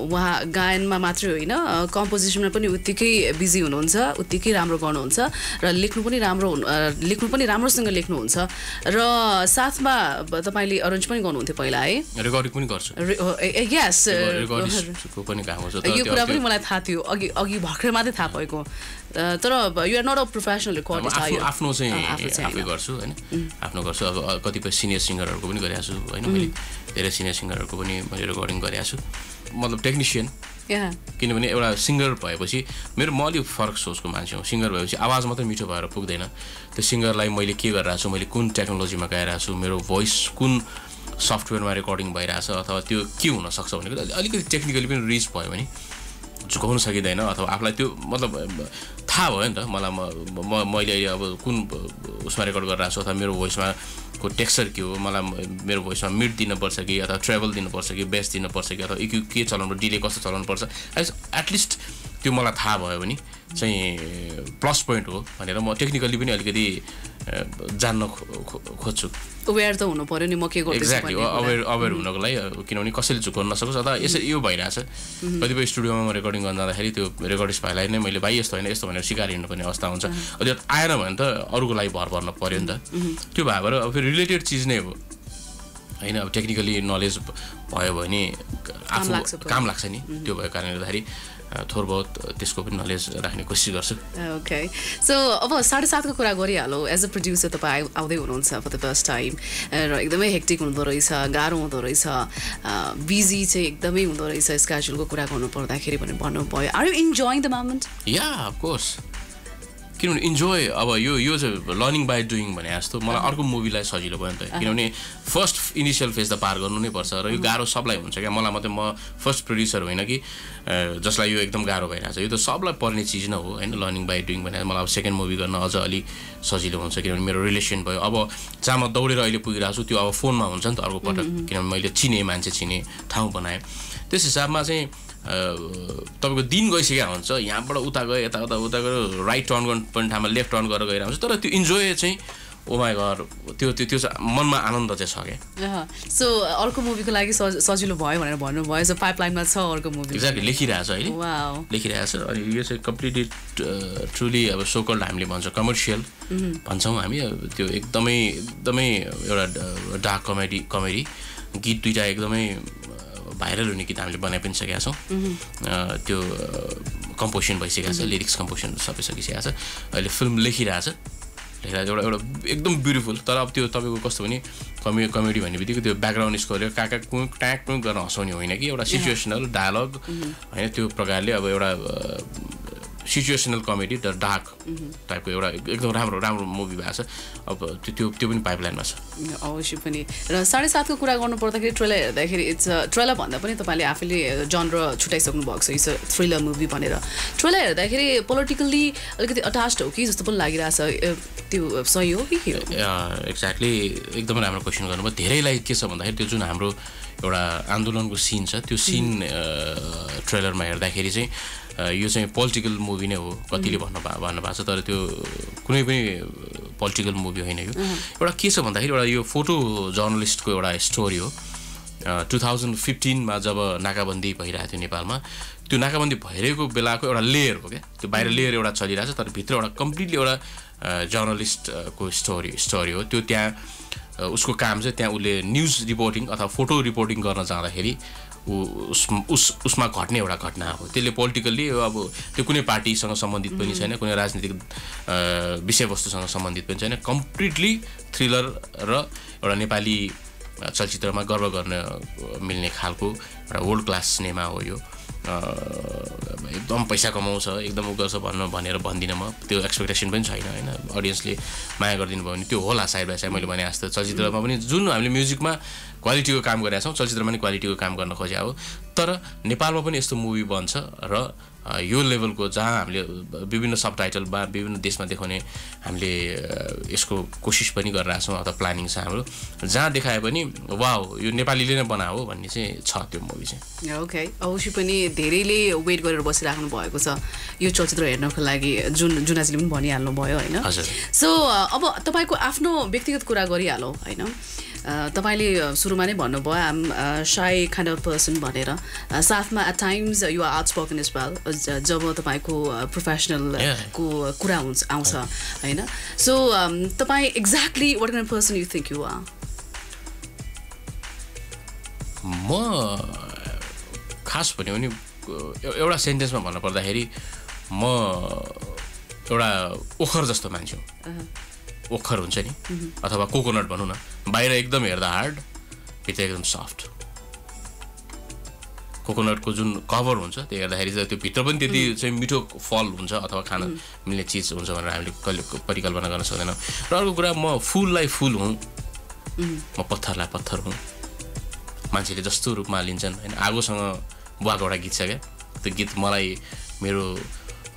उहाँ गायनमा मात्रै होइन कम्पोजिसनमा पनि उत्तिकै बिजी हुनुहुन्छ उत्तिकै राम्रो गर्नुहुन्छ र लेख्नु पनि राम्रो लेख्नु पनि राम्रोसँग लेख्नुहुन्छ र साथमा तपाईँले अरेन्ज पनि गर्नुहुन्थ्यो पहिला है? रेकर्डिङ पनि गर्छु। यस यो कुरा पनि मलाई थाहा थियो अघि अघि भर्खर मात्रै थाहा भएको। तर युआर नट अ प्रोफेसनल अब रेकर्डिस्ट आफ्नो चाहिँ आफू गर्छु होइन? आफ्नो गर्छु। अब कतिपय सिनियर सिङ्गरहरूको पनि गरेको छु होइन? मैले धेरै सिनियर सिङ्गरहरूको पनि मैले रेकर्डिङ गरेको छु मतलब टेक्निसियन किनभने एउटा सिङ्गर भएपछि मेरो म अलिक फरक सोचको मान्छे हो। सिङ्गर भएपछि आवाज मात्रै मिठो भएर पुग्दैन। त्यो सिङ्गरलाई मैले के गरिरहेको छु मैले कुन टेक्नोलोजीमा गाइरहेको छु मेरो भोइस कुन सफ्टवेयरमा रेकर्डिङ भइरहेछ अथवा त्यो के हुनसक्छ भनेको अलि- अलिकति टेक्निकली पनि रिच भयो भने झुकाउनु सकिँदैन अथवा आफूलाई त्यो मतलब थाहा भयो नि त। मलाई म मैले अहिले अब कुन उसमा रेकर्ड गरिरहेको छु अथवा मेरो भोइसमा को टेक्सचर के हो मलाई मेरो भोइसमा मिड दिनुपर्छ कि अथवा ट्रेभल दिनुपर्छ कि बेस दिनुपर्छ कि अथवा इक्यु के चलाउनु डिले कस्तो चलाउनु पर्छ एटलिस्ट त्यो मलाई थाहा भयो भने चाहिँ प्लस पोइन्ट हो भनेर म टेक्निकली पनि अलिकति जान्न खोज्छु। अवेर त हुनु पर्यो नि म के गर्दैछु एक्ज्याक्टली। अवेर अवेर हुनको लागि किनभने कसैले झुक्काउन नसकोस् अथवा यसरी यो भइरहेछ। कतिपय स्टुडियोमा म रेकर्डिङ गर्न जाँदाखेरि त्यो रेकर्डिस्ट भाइलाई नै मैले भाइ यस्तो होइन यस्तो भनेर सिकाएर हिँड्नुपर्ने अवस्था हुन्छ। अनि त्यो आएन भने त अरूको लागि भर पर्न पऱ्यो नि त। त्यो भएर अब फेरि रिलेटेड चिज नै हो। होइन अब टेक्निकली नलेज भयो भने आफू। काम लाग्छ नि। त्यो भएको कारणले गर्दाखेरि थोर बहुत त्यसको पनि नलेज राख्ने कोसिस गर्छु। ओके सो अब साढे सातको कुरा गरिहालौँ। एज अ प्रड्युसर तपाईँ आउ- आउँदै हुनुहुन्छ फर द फर्स्ट टाइम र एकदमै हेक्टिक हुँदो रहेछ गाह्रो हुँदो रहेछ बिजी चाहिँ एकदमै हुँदो रहेछ स्केड्युलको कुरा गर्नु पर्दाखेरि भने भन्नुभयो are you enjoying the moment yeah of course किनभने इन्जोय अब यो यो चाहिँ लर्निङ बाई डुइङ भने जस्तो मलाई अर्को मुभीलाई सजिलो भयो नि त। किनभने फर्स्ट इनिसियल फेज त पार गर्नु नै पर्छ र यो गाह्रो सबलाई हुन्छ क्या। मलाई मात्रै म फर्स्ट प्रड्युसर होइन कि जसलाई यो एकदम गाह्रो भइरहेको छ यो त सबलाई पर्ने चिज नै हो होइन लर्निङ बाई डुइङ भने मलाई अब सेकेन्ड मुभी गर्न अझ अलिक सजिलो हुन्छ किनभने मेरो रिलेसन भयो। अब जहाँ म दौडेर अहिले पुगिरहेको छु त्यो अब फोनमा हुन्छ नि त अर्को पटक। किनभने मैले चिने मान्छे चिने ठाउँ बनाएँ। त्यस हिसाबमा चाहिँ तपाईँको दिन गइसकेको हुन्छ। यहाँबाट उता गयो यता उता उता गयो राइट टर्न पर्ने ठाउँमा लेफ्ट टर्न गरेर गइरहेको हुन्छ तर त्यो इन्जोय चाहिँ ओमाई घर त्यो त्यो त्यो मनमा आनन्द चाहिँ छ क्या। सो अर्को मुभीको लागि सज- सजिलो भयो भनेर भन्नुभयो। सो पाइपलाइनमा छ अर्को मुभी एक्ज्याक्टली लेखिरहेको छ अहिले लेखिरहेको छ अनि यो चाहिँ कम्प्लिटली ट्रुली अब सोकल्ड हामीले भन्छ कमर्सियल भन्छौँ हामी त्यो एकदमै एकदमै एउटा डार्क कमेडी कमेडी गीत दुइटा एकदमै भाइरल हुने गीत हामीले बनाइ पनि सकेका छौँ। त्यो कम्पोजिसन भइसकेको छ लिरिक्स कम्पोजिसन सबै सकिसकेको छ। अहिले फिल्म लेखिरहेछ। लेखिरहेको छ एउटा एउटा एकदम ब्युटिफुल। तर अब त्यो तपाईँको कस्तो भने कमे कमेडी भन्ने बित्तिकै त्यो ब्याकग्राउन्ड स्कोरले काका कुँ ट्याक कुँ गर्न हँसाउने होइन कि? एउटा सिचुएसनल डायलग होइन त्यो प्रकारले अब एउटा सिचुएसनल कमेडी द डार्क टाइपको एउटा एकदम राम्रो राम्रो मुभी भएको छ। अब त्यो त्यो पनि पाइपलाइनमा छ। अवश्य पनि। र साढे सातको कुरा गर्नु पर्दाखेरि ट्रेलर हेर्दाखेरि इट्स ट्रेलर भन्दा पनि तपाईँले आफैले जनर छुट्याइसक्नु भएको छ। इट्स थ्रिलर मुभी भनेर। ट्रेलर हेर्दाखेरि पोलिटिकल्ली अलिकति अट्याच्ड हो कि जस्तो पनि लागिरहेछ। त्यो सही हो कि के हो? एक्ज्याक्टली एकदमै राम्रो क्वेसन गर्नुभयो। धेरैलाई के छ भन्दाखेरि त्यो जुन हाम्रो एउटा आन्दोलनको सिन छ त्यो सिन ट्रेलरमा हेर्दाखेरि चाहिँ यो चाहिँ पोलिटिकल मुभी नै हो कतिले भन्नु भा भन्नुभएको छ तर त्यो कुनै पनि पोलिटिकल मुभी होइन यो। एउटा के छ भन्दाखेरि एउटा यो फोटो जर्नलिस्टको एउटा स्टोरी हो। टु थाउजन्ड फिफ्टिनमा जब नाकाबन्दी भइरहेको थियो नेपालमा त्यो नाकाबन्दी भइरहेको बेलाको एउटा लेयर हो क्या। त्यो बाहिर लेयर एउटा चलिरहेको छ तर भित्र एउटा कम्प्लिटली एउटा जर्नलिस्टको स्टोरी स्टोरी हो। त्यो त्यहाँ उसको काम चाहिँ त्यहाँ उसले न्युज रिपोर्टिङ अथवा फोटो रिपोर्टिङ गर्न जाँदाखेरि उस उस उसमा घट्ने एउटा घटना हो। त्यसले पोलिटिकल्ली अब त्यो कुनै पार्टीसँग सम्बन्धित पनि छैन कुनै राजनीतिक विषयवस्तुसँग सम्बन्धित पनि छैन। कम्प्लिटली थ्रिलर र एउटा नेपाली चलचित्रमा गर्व गर्न मिल्ने खालको एउटा वर्ल्ड क्लास सिनेमा हो यो। एकदम पैसा कमाउँछ एकदम उ गर्छ भन्नु भनेर भन्दिनँ म। त्यो एक्सपेक्टेसन पनि छैन होइन। अडियन्सले माया गरिदिनु भयो भने त्यो होला साइड बाई साइड मैले भने जस्तो। चलचित्रमा पनि जुन हामीले म्युजिकमा क्वालिटीको काम गरेका छौँ चलचित्रमा पनि क्वालिटीको काम गर्न खोजेको हो। तर नेपालमा पनि यस्तो मुभी बन्छ र यो लेभलको जहाँ हामीले विभिन्न सब टाइटल वा विभिन्न देशमा देखाउने हामीले यसको कोसिस पनि गरिरहेको छौँ अथवा प्लानिङ छ हाम्रो। जहाँ देखाए पनि वाउ यो नेपालीले नै बनायो भन्ने चाहिँ छ त्यो मुभी चाहिँ। ओके अवश्य पनि धेरैले वेट गरेर बसिराख्नु भएको छ। यो चलचित्र हेर्नको लागि जुन जुनाजीले पनि भनिहाल्नु भयो होइन? हजुर। सो अब तपाईँको आफ्नो व्यक्तिगत कुरा गरिहालौँ होइन? तपाईँले सुरुमा नै भन्नुभयो I'm shy kind of person भनेर। साथमा at times you are spoken is well जब तपाईँको प्रोफेसनलको कुरा हुन्छ आउँछ होइन? सो तपाईँ exactly what kind person you think you are म खास भन्यो भने एउ- एउटा सेन्टेन्समा भन्नुपर्दाखेरि म एउटा ओखर जस्तो मान्छे हुँ। ओखर हुन्छ नि। अथवा कोकोनट भनौँ न। बाहिर एकदम हेर्दा हार्ड भित्र एकदम सफ्ट। कोकोनटको जुन कभर हुन्छ त्यो हेर्दाखेरि चाहिँ त्यो भित्र पनि त्यति चाहिँ मिठो फल हुन्छ अथवा खान मिल्ने चिज हुन्छ भनेर हामीले कहिले परिकल्पना गर्न सक्दैनौँ। र अर्को कुरा म फुललाई फुल हुँ। म पत्थरलाई पत्थर हुँ। मान्छेले जस्तो रूपमा लिन्छन्। होइन आगोसँग बुवाको एउटा गीत छ क्या। त्यो गीत मलाई मेरो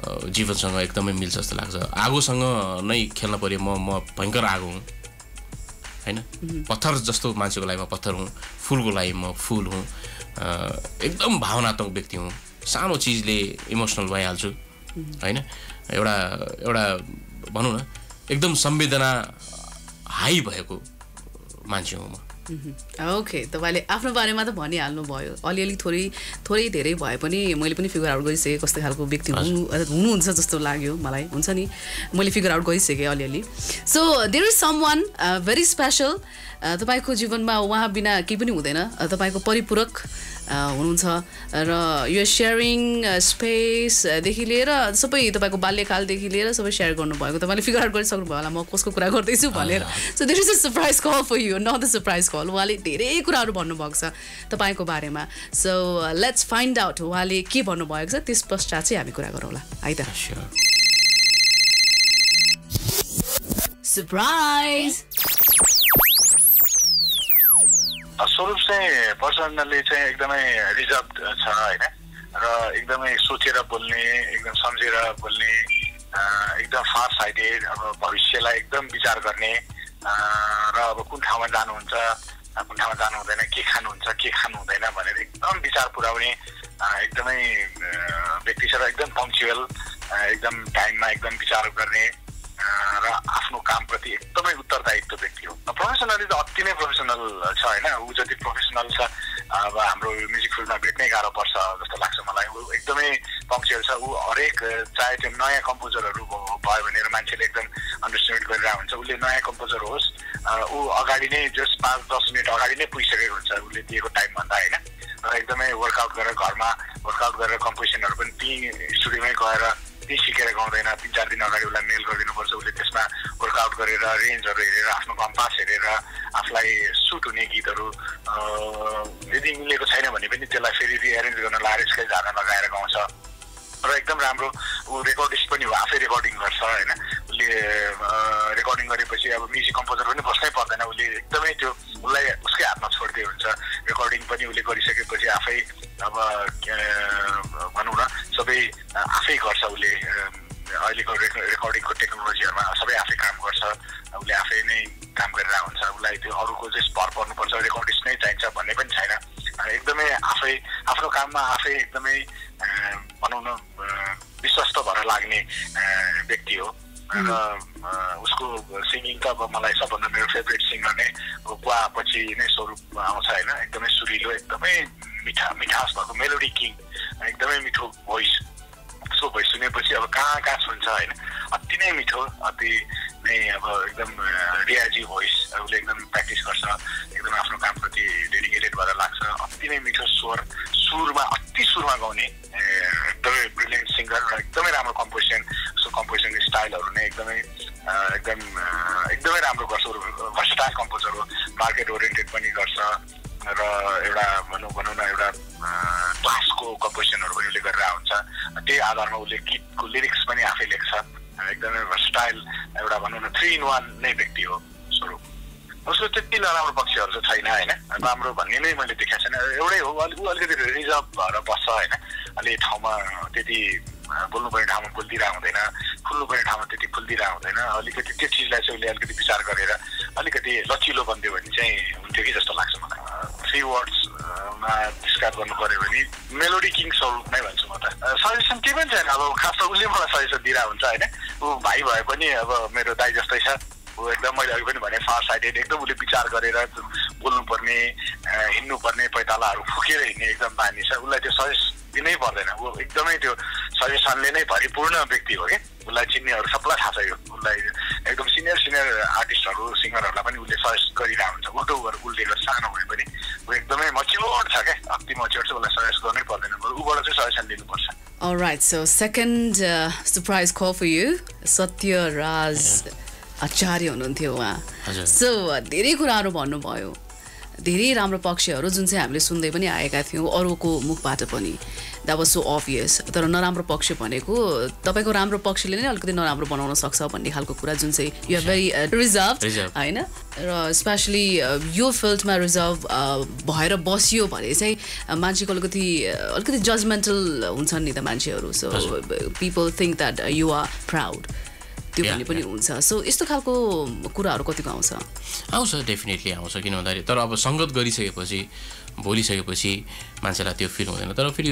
जीवनसँग एकदमै मिल्छ जस्तो लाग्छ। आगोसँग नै खेल्न पऱ्यो म म भयङ्कर आगो हुँ। होइन? पत्थर जस्तो मान्छेको लागि म पत्थर हुँ फुलको लागि म फुल हुँ। एकदम भावनात्मक व्यक्ति हुँ। सानो चिजले इमोसनल भइहाल्छु। होइन? एउटा एउटा भनौँ न एकदम संवेदना हाई भएको मान्छे हो म। ओके तपाईँले आफ्नो बारेमा त भनिहाल्नु भयो अलिअलि थोरै थोरै धेरै भए पनि मैले पनि फिगर आउट गरिसकेँ कस्तो खालको व्यक्ति हुनु हुनुहुन्छ जस्तो लाग्यो मलाई। हुन्छ नि? मैले फिगर आउट गरिसकेँ अलिअलि। So there is some one very special तपाईँको जीवनमा उहाँ बिना केही पनि हुँदैन। तपाईँको परिपूरक हुनुहुन्छ। र यो सेयरिङ स्पेसदेखि लिएर सबै तपाईँको बाल्यकालदेखि लिएर सबै सेयर गर्नुभएको। तपाईँले फिगर आउट गरिसक्नु भयो होला म कसको कुरा गर्दैछु भनेर। So there is a surprise call for you not the surprise call उहाँले धेरै कुराहरू भन्नुभएको छ तपाईँको बारेमा। सो लेट्स फाइन्ड आउट उहाँले के भन्नुभएको छ त्यस पश्चात चाहिँ हामी कुरा गरौँला है त। सरप्राइज स्वरूप चाहिँ पर्सनल्ली चाहिँ एकदमै रिजर्भ छ होइन? र एकदमै सोचेर बोल्ने एकदम सम्झेर बोल्ने एकदम फार साइडेड अब भविष्यलाई एकदम विचार गर्ने र अब कुन ठाउँमा जानुहुन्छ कुन ठाउँमा जानु हुँदैन के खानुहुन्छ के खानु हुँदैन भनेर एकदम विचार पुर्याउने अँ, एकदमै व्यक्ति छ र एकदम पङ्क्चुअल एकदम टाइममा एकदम विचार गर्ने र आफ्नो कामप्रति एकदमै उत्तरदायित्व व्यक्ति हो प्रोफेसनली त अति नै प्रोफेसनल छ होइन ऊ जति प्रोफेसनल छ अब हाम्रो म्युजिक फिल्डमा भेट्नै गाह्रो पर्छ जस्तो लाग्छ मलाई ऊ एकदमै पङ्क्चुअल छ ऊ हरेक चाहे त्यो नयाँ कम्पोजरहरू भयो भनेर मान्छेले एकदम अन्डरस्ट्यान्ड गरिरहेको हुन्छ उसले नयाँ कम्पोजर होस् ऊ अगाडि नै जस्ट पाँच दस मिनट अगाडि नै पुगिसकेको हुन्छ उसले दिएको टाइमभन्दा होइन र एकदमै वर्कआउट गरेर घरमा वर्कआउट गरेर कम्पोजिसनहरू पनि त्यहीँ स्टुडियोमै गएर त्यहीँ सिकेर गाउँदैन तिन चार दिन अगाडि उसलाई मेल गरिदिनुपर्छ उसले त्यसमा वर्कआउट गरेर रेन्जहरू हेरेर आफ्नो कम्पास हेरेर आफूलाई सुट हुने गीतहरू यदि मिलेको छैन भने पनि त्यसलाई फेरि रिएरेन्ज गर्न लाएर यसकै झारा लगाएर गाउँछ। र एकदम राम्रो ऊ रेकर्डिस्ट पनि हो आफै रेकर्डिङ गर्छ होइन। उसले रेकर्डिङ गरेपछि अब म्युजिक कम्पोजर पनि बस्नै पर्दैन उसले एकदमै त्यो उसलाई उसकै हातमा छोडिदिए हुन्छ। रेकर्डिङ पनि उसले गरिसकेपछि आफै अब भनौँ न सबै आफै गर्छ उसले अहिलेको रेक रेकर्डिङको टेक्नोलोजीहरूमा सबै आफै काम गर्छ उसले आफै नै काम गरेर हुन्छ। उसलाई त्यो अरूको चाहिँ भर पर्नुपर्छ रेकर्डिस्ट नै चाहिन्छ भन्ने पनि छैन। एकदमै आफै आफ्नो काममा आफै एकदमै भनौँ न अँ, विश्वस्त भएर लाग्ने व्यक्ति हो। र उसको सिङ्गिङ त अब मलाई सबभन्दा मेरो फेभरेट सिङ्गर नै गुवा पछि नै स्वरूप आउँछ होइन? एकदमै सुरिलो एकदमै मिठा मिठास भएको मेलोडी किङ एकदमै मिठो भोइस उसको भोइस सुनेपछि अब कहाँ कहाँ सुन्छ होइन? अति नै मिठो अति नै अब एकदम रियाजी भोइस उसले एकदम प्र्याक्टिस गर्छ एकदम आफ्नो कामप्रति डेडिकेटेड भएर लाग्छ। अति नै मिठो स्वर सुरमा अति सुरमा गाउने एकदमै ब्रिलियन्ट सिङ्गर र एकदमै राम्रो कम्पोजिसन उसको कम्पोजिसनको स्टाइलहरू नै एकदमै एकदम एकदमै राम्रो गर्छ भर्सटाइल कम्पोजर हो मार्केट ओरिएन्टेड पनि गर्छ र एउटा भनौँ भनौँ न एउटा क्लासको कम्पोजिसनहरू पनि उसले गरेर हुन्छ त्यही आधारमा उसले गीतको लिरिक्स पनि आफै लेख्छ। एकदमै भर्सटाइल एउटा भनौँ न थ्री इन वान नै व्यक्ति हो। उसको त्यति नराम्रो पक्षहरू चाहिँ छैन होइन? राम्रो भन्ने नै मैले देखाएको छैन। एउटै हो अलिक ऊ अलिकति रिजर्भ भएर बस्छ होइन? अलि ठाउँमा त्यति बोल्नुपर्ने ठाउँमा बोलिदिरहेको हुँदैन फुल्नुपर्ने ठाउँमा त्यति फुलिदिरहेको हुँदैन अलिकति त्यो चिजलाई चाहिँ उसले अलिकति विचार गरेर अलिकति लचिलो बनिदियो भने चाहिँ हुन्थ्यो कि जस्तो लाग्छ मलाई। थ्री वर्ड्समा डिस्क्राइब गर्नु पऱ्यो भने मेलोडी किङ स्वरूप नै भन्छु म त। सजेसन केही पनि छैन। अब खास त उसले मलाई सजेसन दिइरहेको हुन्छ होइन? ऊ भाइ भए पनि अब मेरो दाइ जस्तै छ। ऊ एकदम मैले अघि पनि भने फार साइडेड एकदम उसले विचार गरेर बोल्नुपर्ने हिँड्नुपर्ने पैतालाहरू फुकेर हिँड्ने एकदम बानी छ। उसलाई त्यो सजेस्ट दिनै पर्दैन। ऊ एकदमै त्यो सजेसनले नै भरिपूर्ण व्यक्ति हो कि। उसलाई चिन्नेहरू सबलाई थाहा छ यो। उसलाई एकदम सिनियर सिनियर आर्टिस्टहरू सिङ्गरहरूलाई पनि उसले सजेस्ट गरिरहेको हुन्छ। उल्टो उल्टेको सानो भए पनि ऊ एकदमै मच्योर छ क्या। अति मच्योर छ उसलाई सजेस्ट गर्नै पर्दैन। बरु ऊबाट चाहिँ सजेसन लिनुपर्छ। Second uh, surprise call for you. सत्य राज आचार्य हुनुहुन्थ्यो उहाँ। सो धेरै कुराहरू भन्नुभयो। धेरै राम्रो पक्षहरू जुन चाहिँ हामीले सुन्दै पनि आएका थियौँ अरूको मुखबाट पनि। द्याट वाज सो अभियस तर नराम्रो पक्ष भनेको तपाईँको राम्रो पक्षले नै अलिकति नराम्रो बनाउन सक्छ भन्ने खालको कुरा जुन चाहिँ यु आर भेरी रिजर्भ. होइन? र स्पेसली यो फिल्डमा रिजर्भ भएर बसियो भने चाहिँ अ, मान्छेको अलिकति अलिकति जजमेन्टल हुन्छन् नि त मान्छेहरू। So people think that you are proud त्यो भन्ने पनि हुन्छ। सो यस्तो खालको कुराहरू कतिको आउँछ? आउँछ डेफिनेटली आउँछ किन भन्दाखेरि तर अब सङ्गत गरिसकेपछि बोलिसकेपछि मान्छेलाई त्यो फिल हुँदैन। तर फेरि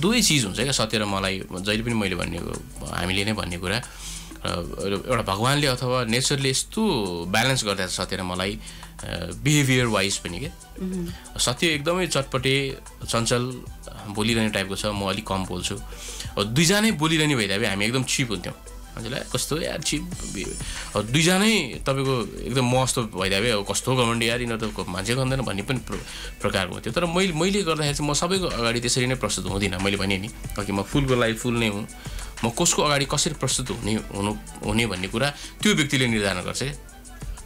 दुवै चिज हुन्छ क्या सत्य र मलाई। जहिले पनि मैले भन्ने हामीले नै भन्ने कुरा। र एउटा भगवान्ले अथवा नेचरले यस्तो ब्यालेन्स गर्दा छ सत्य र मलाई बिहेभियर वाइज पनि के? सत्य एकदमै चटपटे चञ्चल बोलिरहने टाइपको छ म अलिक कम बोल्छु। दुईजनै बोलिरहने भइदिए हामी एकदम चिप हुन्थ्यौँ। मान्छेलाई कस्तो यार चिप दुईजनै तपाईँको एकदम म जस्तो भए अब कस्तो गभर्मेन्ट यार यिनीहरू त मान्छे गर्दैन भन्ने पनि प्र- प्रकारको हुन्थ्यो तर मैले मैले गर्दाखेरि चाहिँ म सबैको अगाडि त्यसरी नै प्रस्तुत हुँदिनँ मैले भने नि अघि म फुलको लागि फुल नै हुँ। म कसको अगाडि कसरी प्रस्तुत हुने हुनु हुने भन्ने कुरा त्यो व्यक्तिले निर्धारण गर्छ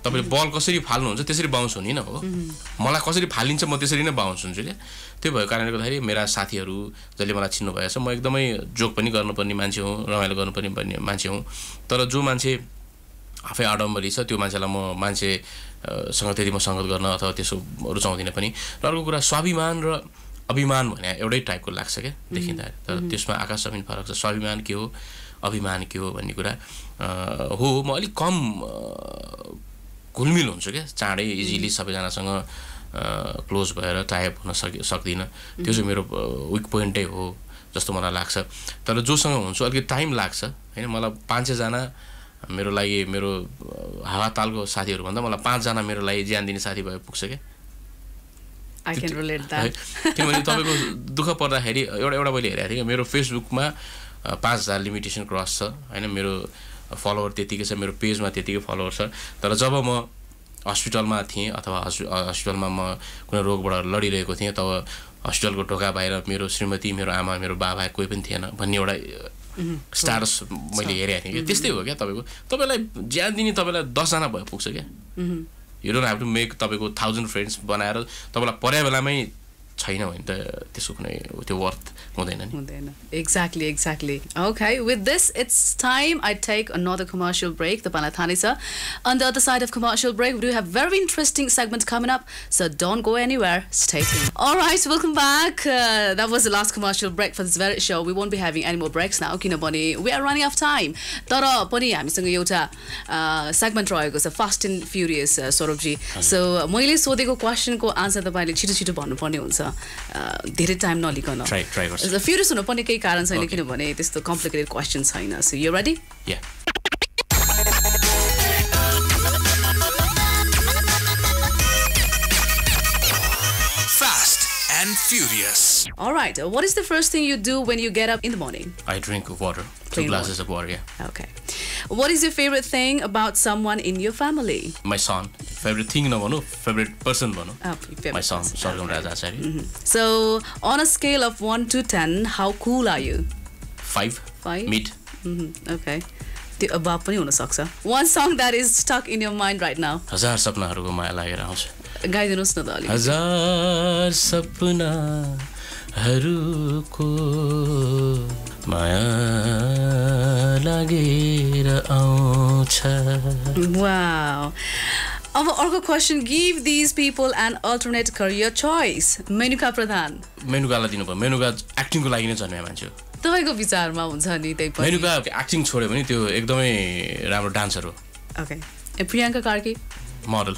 तपाईँले बल कसरी फाल्नुहुन्छ त्यसरी बााउन्स हुने न हो। मलाई कसरी फालिन्छ म त्यसरी नै बााउन्स हुन्छु क्या। त्यो भएको कारणले गर्दाखेरि मेरा साथीहरू जसले मलाई चिन्नु भएको छ म एकदमै जोक पनि गर्नुपर्ने मान्छे हुँ रमाइलो गर्नुपर्ने भन्ने मान्छे हुँ। तर जो मान्छे आफै आडम्बरी छ त्यो मान्छेलाई म मान्छे अ, सँग त्यति म सङ्गत गर्न अथवा त्यसो रुचाउँदिनँ पनि। र अर्को कुरा स्वाभिमान र अभिमान भने एउटै टाइपको लाग्छ क्या देखिँदा तर त्यसमा आकाश जमिन फरक छ। स्वाभिमान के हो? अभिमान के हो भन्ने कुरा हो। म अलिक कम घुलमिल हुन्छु क्या। चाँडै इजिली सबैजनासँग क्लोज भएर टाइप हुन सकि सक्दिनँ। त्यो चाहिँ मेरो विक पोइन्टै हो जस्तो मलाई लाग्छ। तर जोसँग हुन्छु अलिकति टाइम लाग्छ होइन? मलाई पाँच छजना मेरो लागि मेरो हावातालको साथीहरूभन्दा मलाई पाँचजना मेरो लागि ज्यान दिने साथी भए पुग्छ क्या। किनभने तपाईँको दुःख पर्दाखेरि एउटा एउटा मैले हेरेको थिएँ कि मेरो फेसबुकमा पाँच हजार लिमिटेसन क्रस छ होइन? मेरो फलोवर त्यतिकै छ मेरो पेजमा त्यतिकै फलोवर छ। तर जब म हस्पिटलमा थिएँ अथवा हस्पिटलमा म कुनै रोगबाट लडिरहेको थिएँ तब हस्पिटलको ढोका बाहिर मेरो श्रीमती मेरो आमा मेरो बाबा कोही पनि थिएन भन्ने एउटा स्टाटस मैले हेरेको थिएँ। त्यस्तै हो क्या तपाईँको? तपाईँलाई ज्यान दिने तपाईँलाई दसजना भयो पुग्छ क्या? You don't have to make तपाईँको थाउजन्ड फ्रेन्ड्स बनाएर तपाईँलाई पर्या बेलामै छैन भने त त्यसको कुनै त्यो वर्थ हुँदैन नि हुँदैन exactly exactly okay with this it's time I take another commercial break तपाईँलाई थाहा नै छ on the other side of commercial break do have very interesting segment coming up so don't go anywhere stay All right, welcome back. Uh, that was the last commercial break for this very show. We won't be having any more breaks now. किनभने we are running out of time. तर पनि हामीसँग एउटा segment रहेको छ fast and furious सौरभजी so मैले सोधेको क्वेसनको आन्सर तपाईँले छिटो छिटो भन्नुपर्ने हुन्छ धेरै टाइम नलिकन ट्राई ट्राई गर्छु फ्युरियस हुनुपर्ने केही कारण छैन Okay. किनभने त्यस्तो कम्प्लिकेटेड क्वेसन छैन so you ready yeah Fast and Furious. All right. uh, What is the first thing you do when you get up in the morning? I drink water two Plain glasses of water yeah Okay. What is your favorite thing about someone in your family? My son Favourite thing नभनु favourite person भनौँ। Sargam Raja Acharya so on a scale of one to ten how cool are you five five meet okay त्यो अभाव पनि हुनसक्छ। One song that is stuck in your mind right now हजार सपनाहरूको माया लागेर आउँछ। गाइदिनुहोस् न माया लागेर अब अर्को question give these people an alternate career choice Menuka Pradhan. मेनुकालाई दिनु भयो मेनुका एक्टिङको लागि नै जन्मे मान्छे तपाईँको विचारमा हुन्छ नि त्यही पनि। मेनुका एक्टिङ छोड्यो भने त्यो एकदमै राम्रो डान्सर हो। Okay Priyanka Karki? Model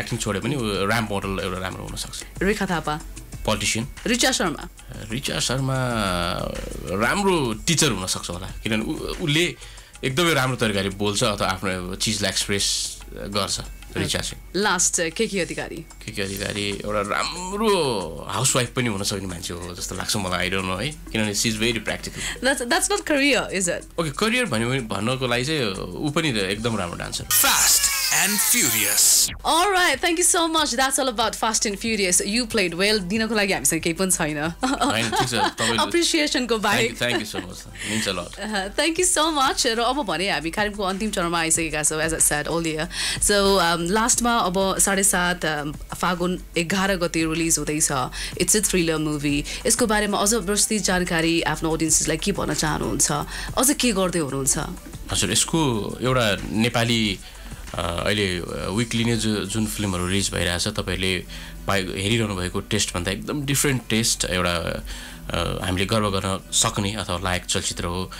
acting छोड्यो भने ऱ्याम्प मोडल एउटा राम्रो हुनसक्छ। रेखा थापा। पोलिटिसियन रिचा शर्मा। रिचा शर्मा राम्रो टिचर हुनसक्छ होला। किनभने उसले एकदमै राम्रो तरिकाले बोल्छ अथवा आफ्नो चिजलाई एक्सप्रेस गर्छ रिचा चाहिँ लास्ट के के अधिकारी? के के अधिकारी एउटा राम्रो हाउसवाइफ पनि हुन सक्ने मान्छे हो जस्तो लाग्छ मलाई आइडोन्ट नो है। किनभने she is very practical that's not career is it okay career भन्यो भने भन्नको लागि चाहिँ ऊ पनि त एकदम राम्रो dancer Fast! And Furious. All right, thank you so much. That's all about Fast and Furious. You played well. दिनको लागि हामीसँग केही पनि छैन अप्रिसिएसनको बाहेक thank you so much means lot thank you so much र अब भने हामी कार्यक्रमको अन्तिम चरणमा आइसकेका छौँ as I said all year so लास्टमा अब साढे सात फागुन एघार गते रिलिज हुँदैछ इट्स अ थ्रिलर मुभी यसको बारेमा अझ विस्तृत जानकारी आफ्नो अडियन्सेसलाई के भन्न चाहनुहुन्छ अझ के गर्दै हुनुहुन्छ हजुर यसको एउटा नेपाली अ, अहिले विकली नै जो जुन फिल्महरू रिलिज भइरहेछ तपाईँहरूले पाइ हेरिरहनु भएको टेस्टभन्दा एकदम डिफ्रेन्ट टेस्ट एउटा हामीले गर्व गर्न सक्ने अथवा लायक चलचित्र हो।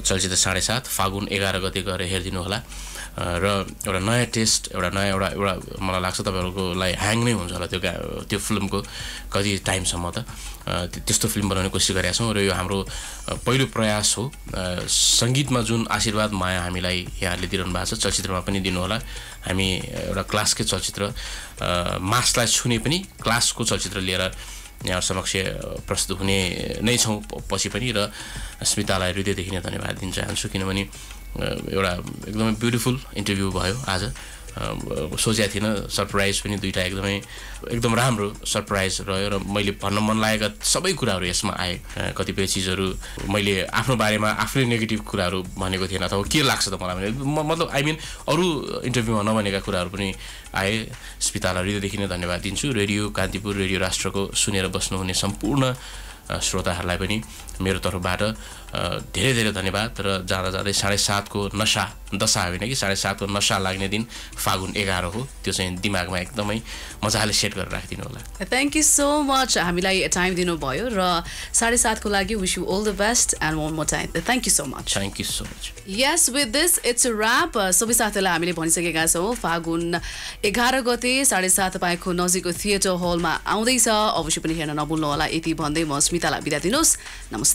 चलचित्र साढे सात फागुन एघार गते गएर हेरिदिनु होला। अ, र एउटा नयाँ टेस्ट एउटा नयाँ एउटा एउटा मलाई लाग्छ तपाईँहरूकोलाई ह्याङ नै हुन्छ होला त्यो गा त्यो फिल्मको कति टाइमसम्म त। त्यस्तो फिल्म बनाउने कोसिस गरेका छौँ र यो हाम्रो पहिलो प्रयास हो। सङ्गीतमा जुन आशीर्वाद माया हामीलाई यहाँहरूले दिइरहनु भएको छ चलचित्रमा पनि दिनुहोला। हामी एउटा क्लासकै चलचित्र मासलाई छुने पनि क्लासको चलचित्र लिएर यहाँ समक्ष प्रस्तुत हुने नै छौँ पछि पनि र स्मितालाई हृदयदेखि नै धन्यवाद दिन चाहन्छु। किनभने एउटा एकदमै ब्युटिफुल इन्टरभ्यू भयो आज। सोचेको थिइनँ सरप्राइज पनि दुइटा एकदमै एकदम राम्रो सरप्राइज रह्यो र मैले भन्न मन लागेका सबै कुराहरू यसमा आए। कतिपय चिजहरू मैले आफ्नो बारेमा आफ्नै नेगेटिभ कुराहरू भनेको थिएन अथवा के लाग्छ त मलाई भने मतलब आई मिन अरू इन्टरभ्यूमा नभनेका कुराहरू पनि आए। स्मितालाई हृदयदेखि नै धन्यवाद दिन्छु। रेडियो कान्तिपुर रेडियो राष्ट्रको सुनेर बस्नुहुने सम्पूर्ण श्रोताहरूलाई पनि मेरो तर्फबाट धेरै धेरै धन्यवाद र जाँदा जाँदै साढे सातको नसा दशा होइन कि? साढे सातको नसा लाग्ने दिन फागुन एघार हो। त्यो चाहिँ दिमागमा एकदमै मजाले सेट गरेर राखिदिनु होला। थ्याङ्क यू सो मच हामीलाई टाइम दिनुभयो र साढे सातको लागि wish you all the best and one more time thank you so much thank you so much yes with this it's wrap सबै साथीहरूलाई हामीले भनिसकेका छौँ फागुन एघार गते साढे सात तपाईँको नजिकको थिएटर हलमा आउँदैछ। अवश्य पनि हेर्न नभुल्नु होला यति भन्दै म स्मितालाई बिदा दिनुहोस्। नमस्ते।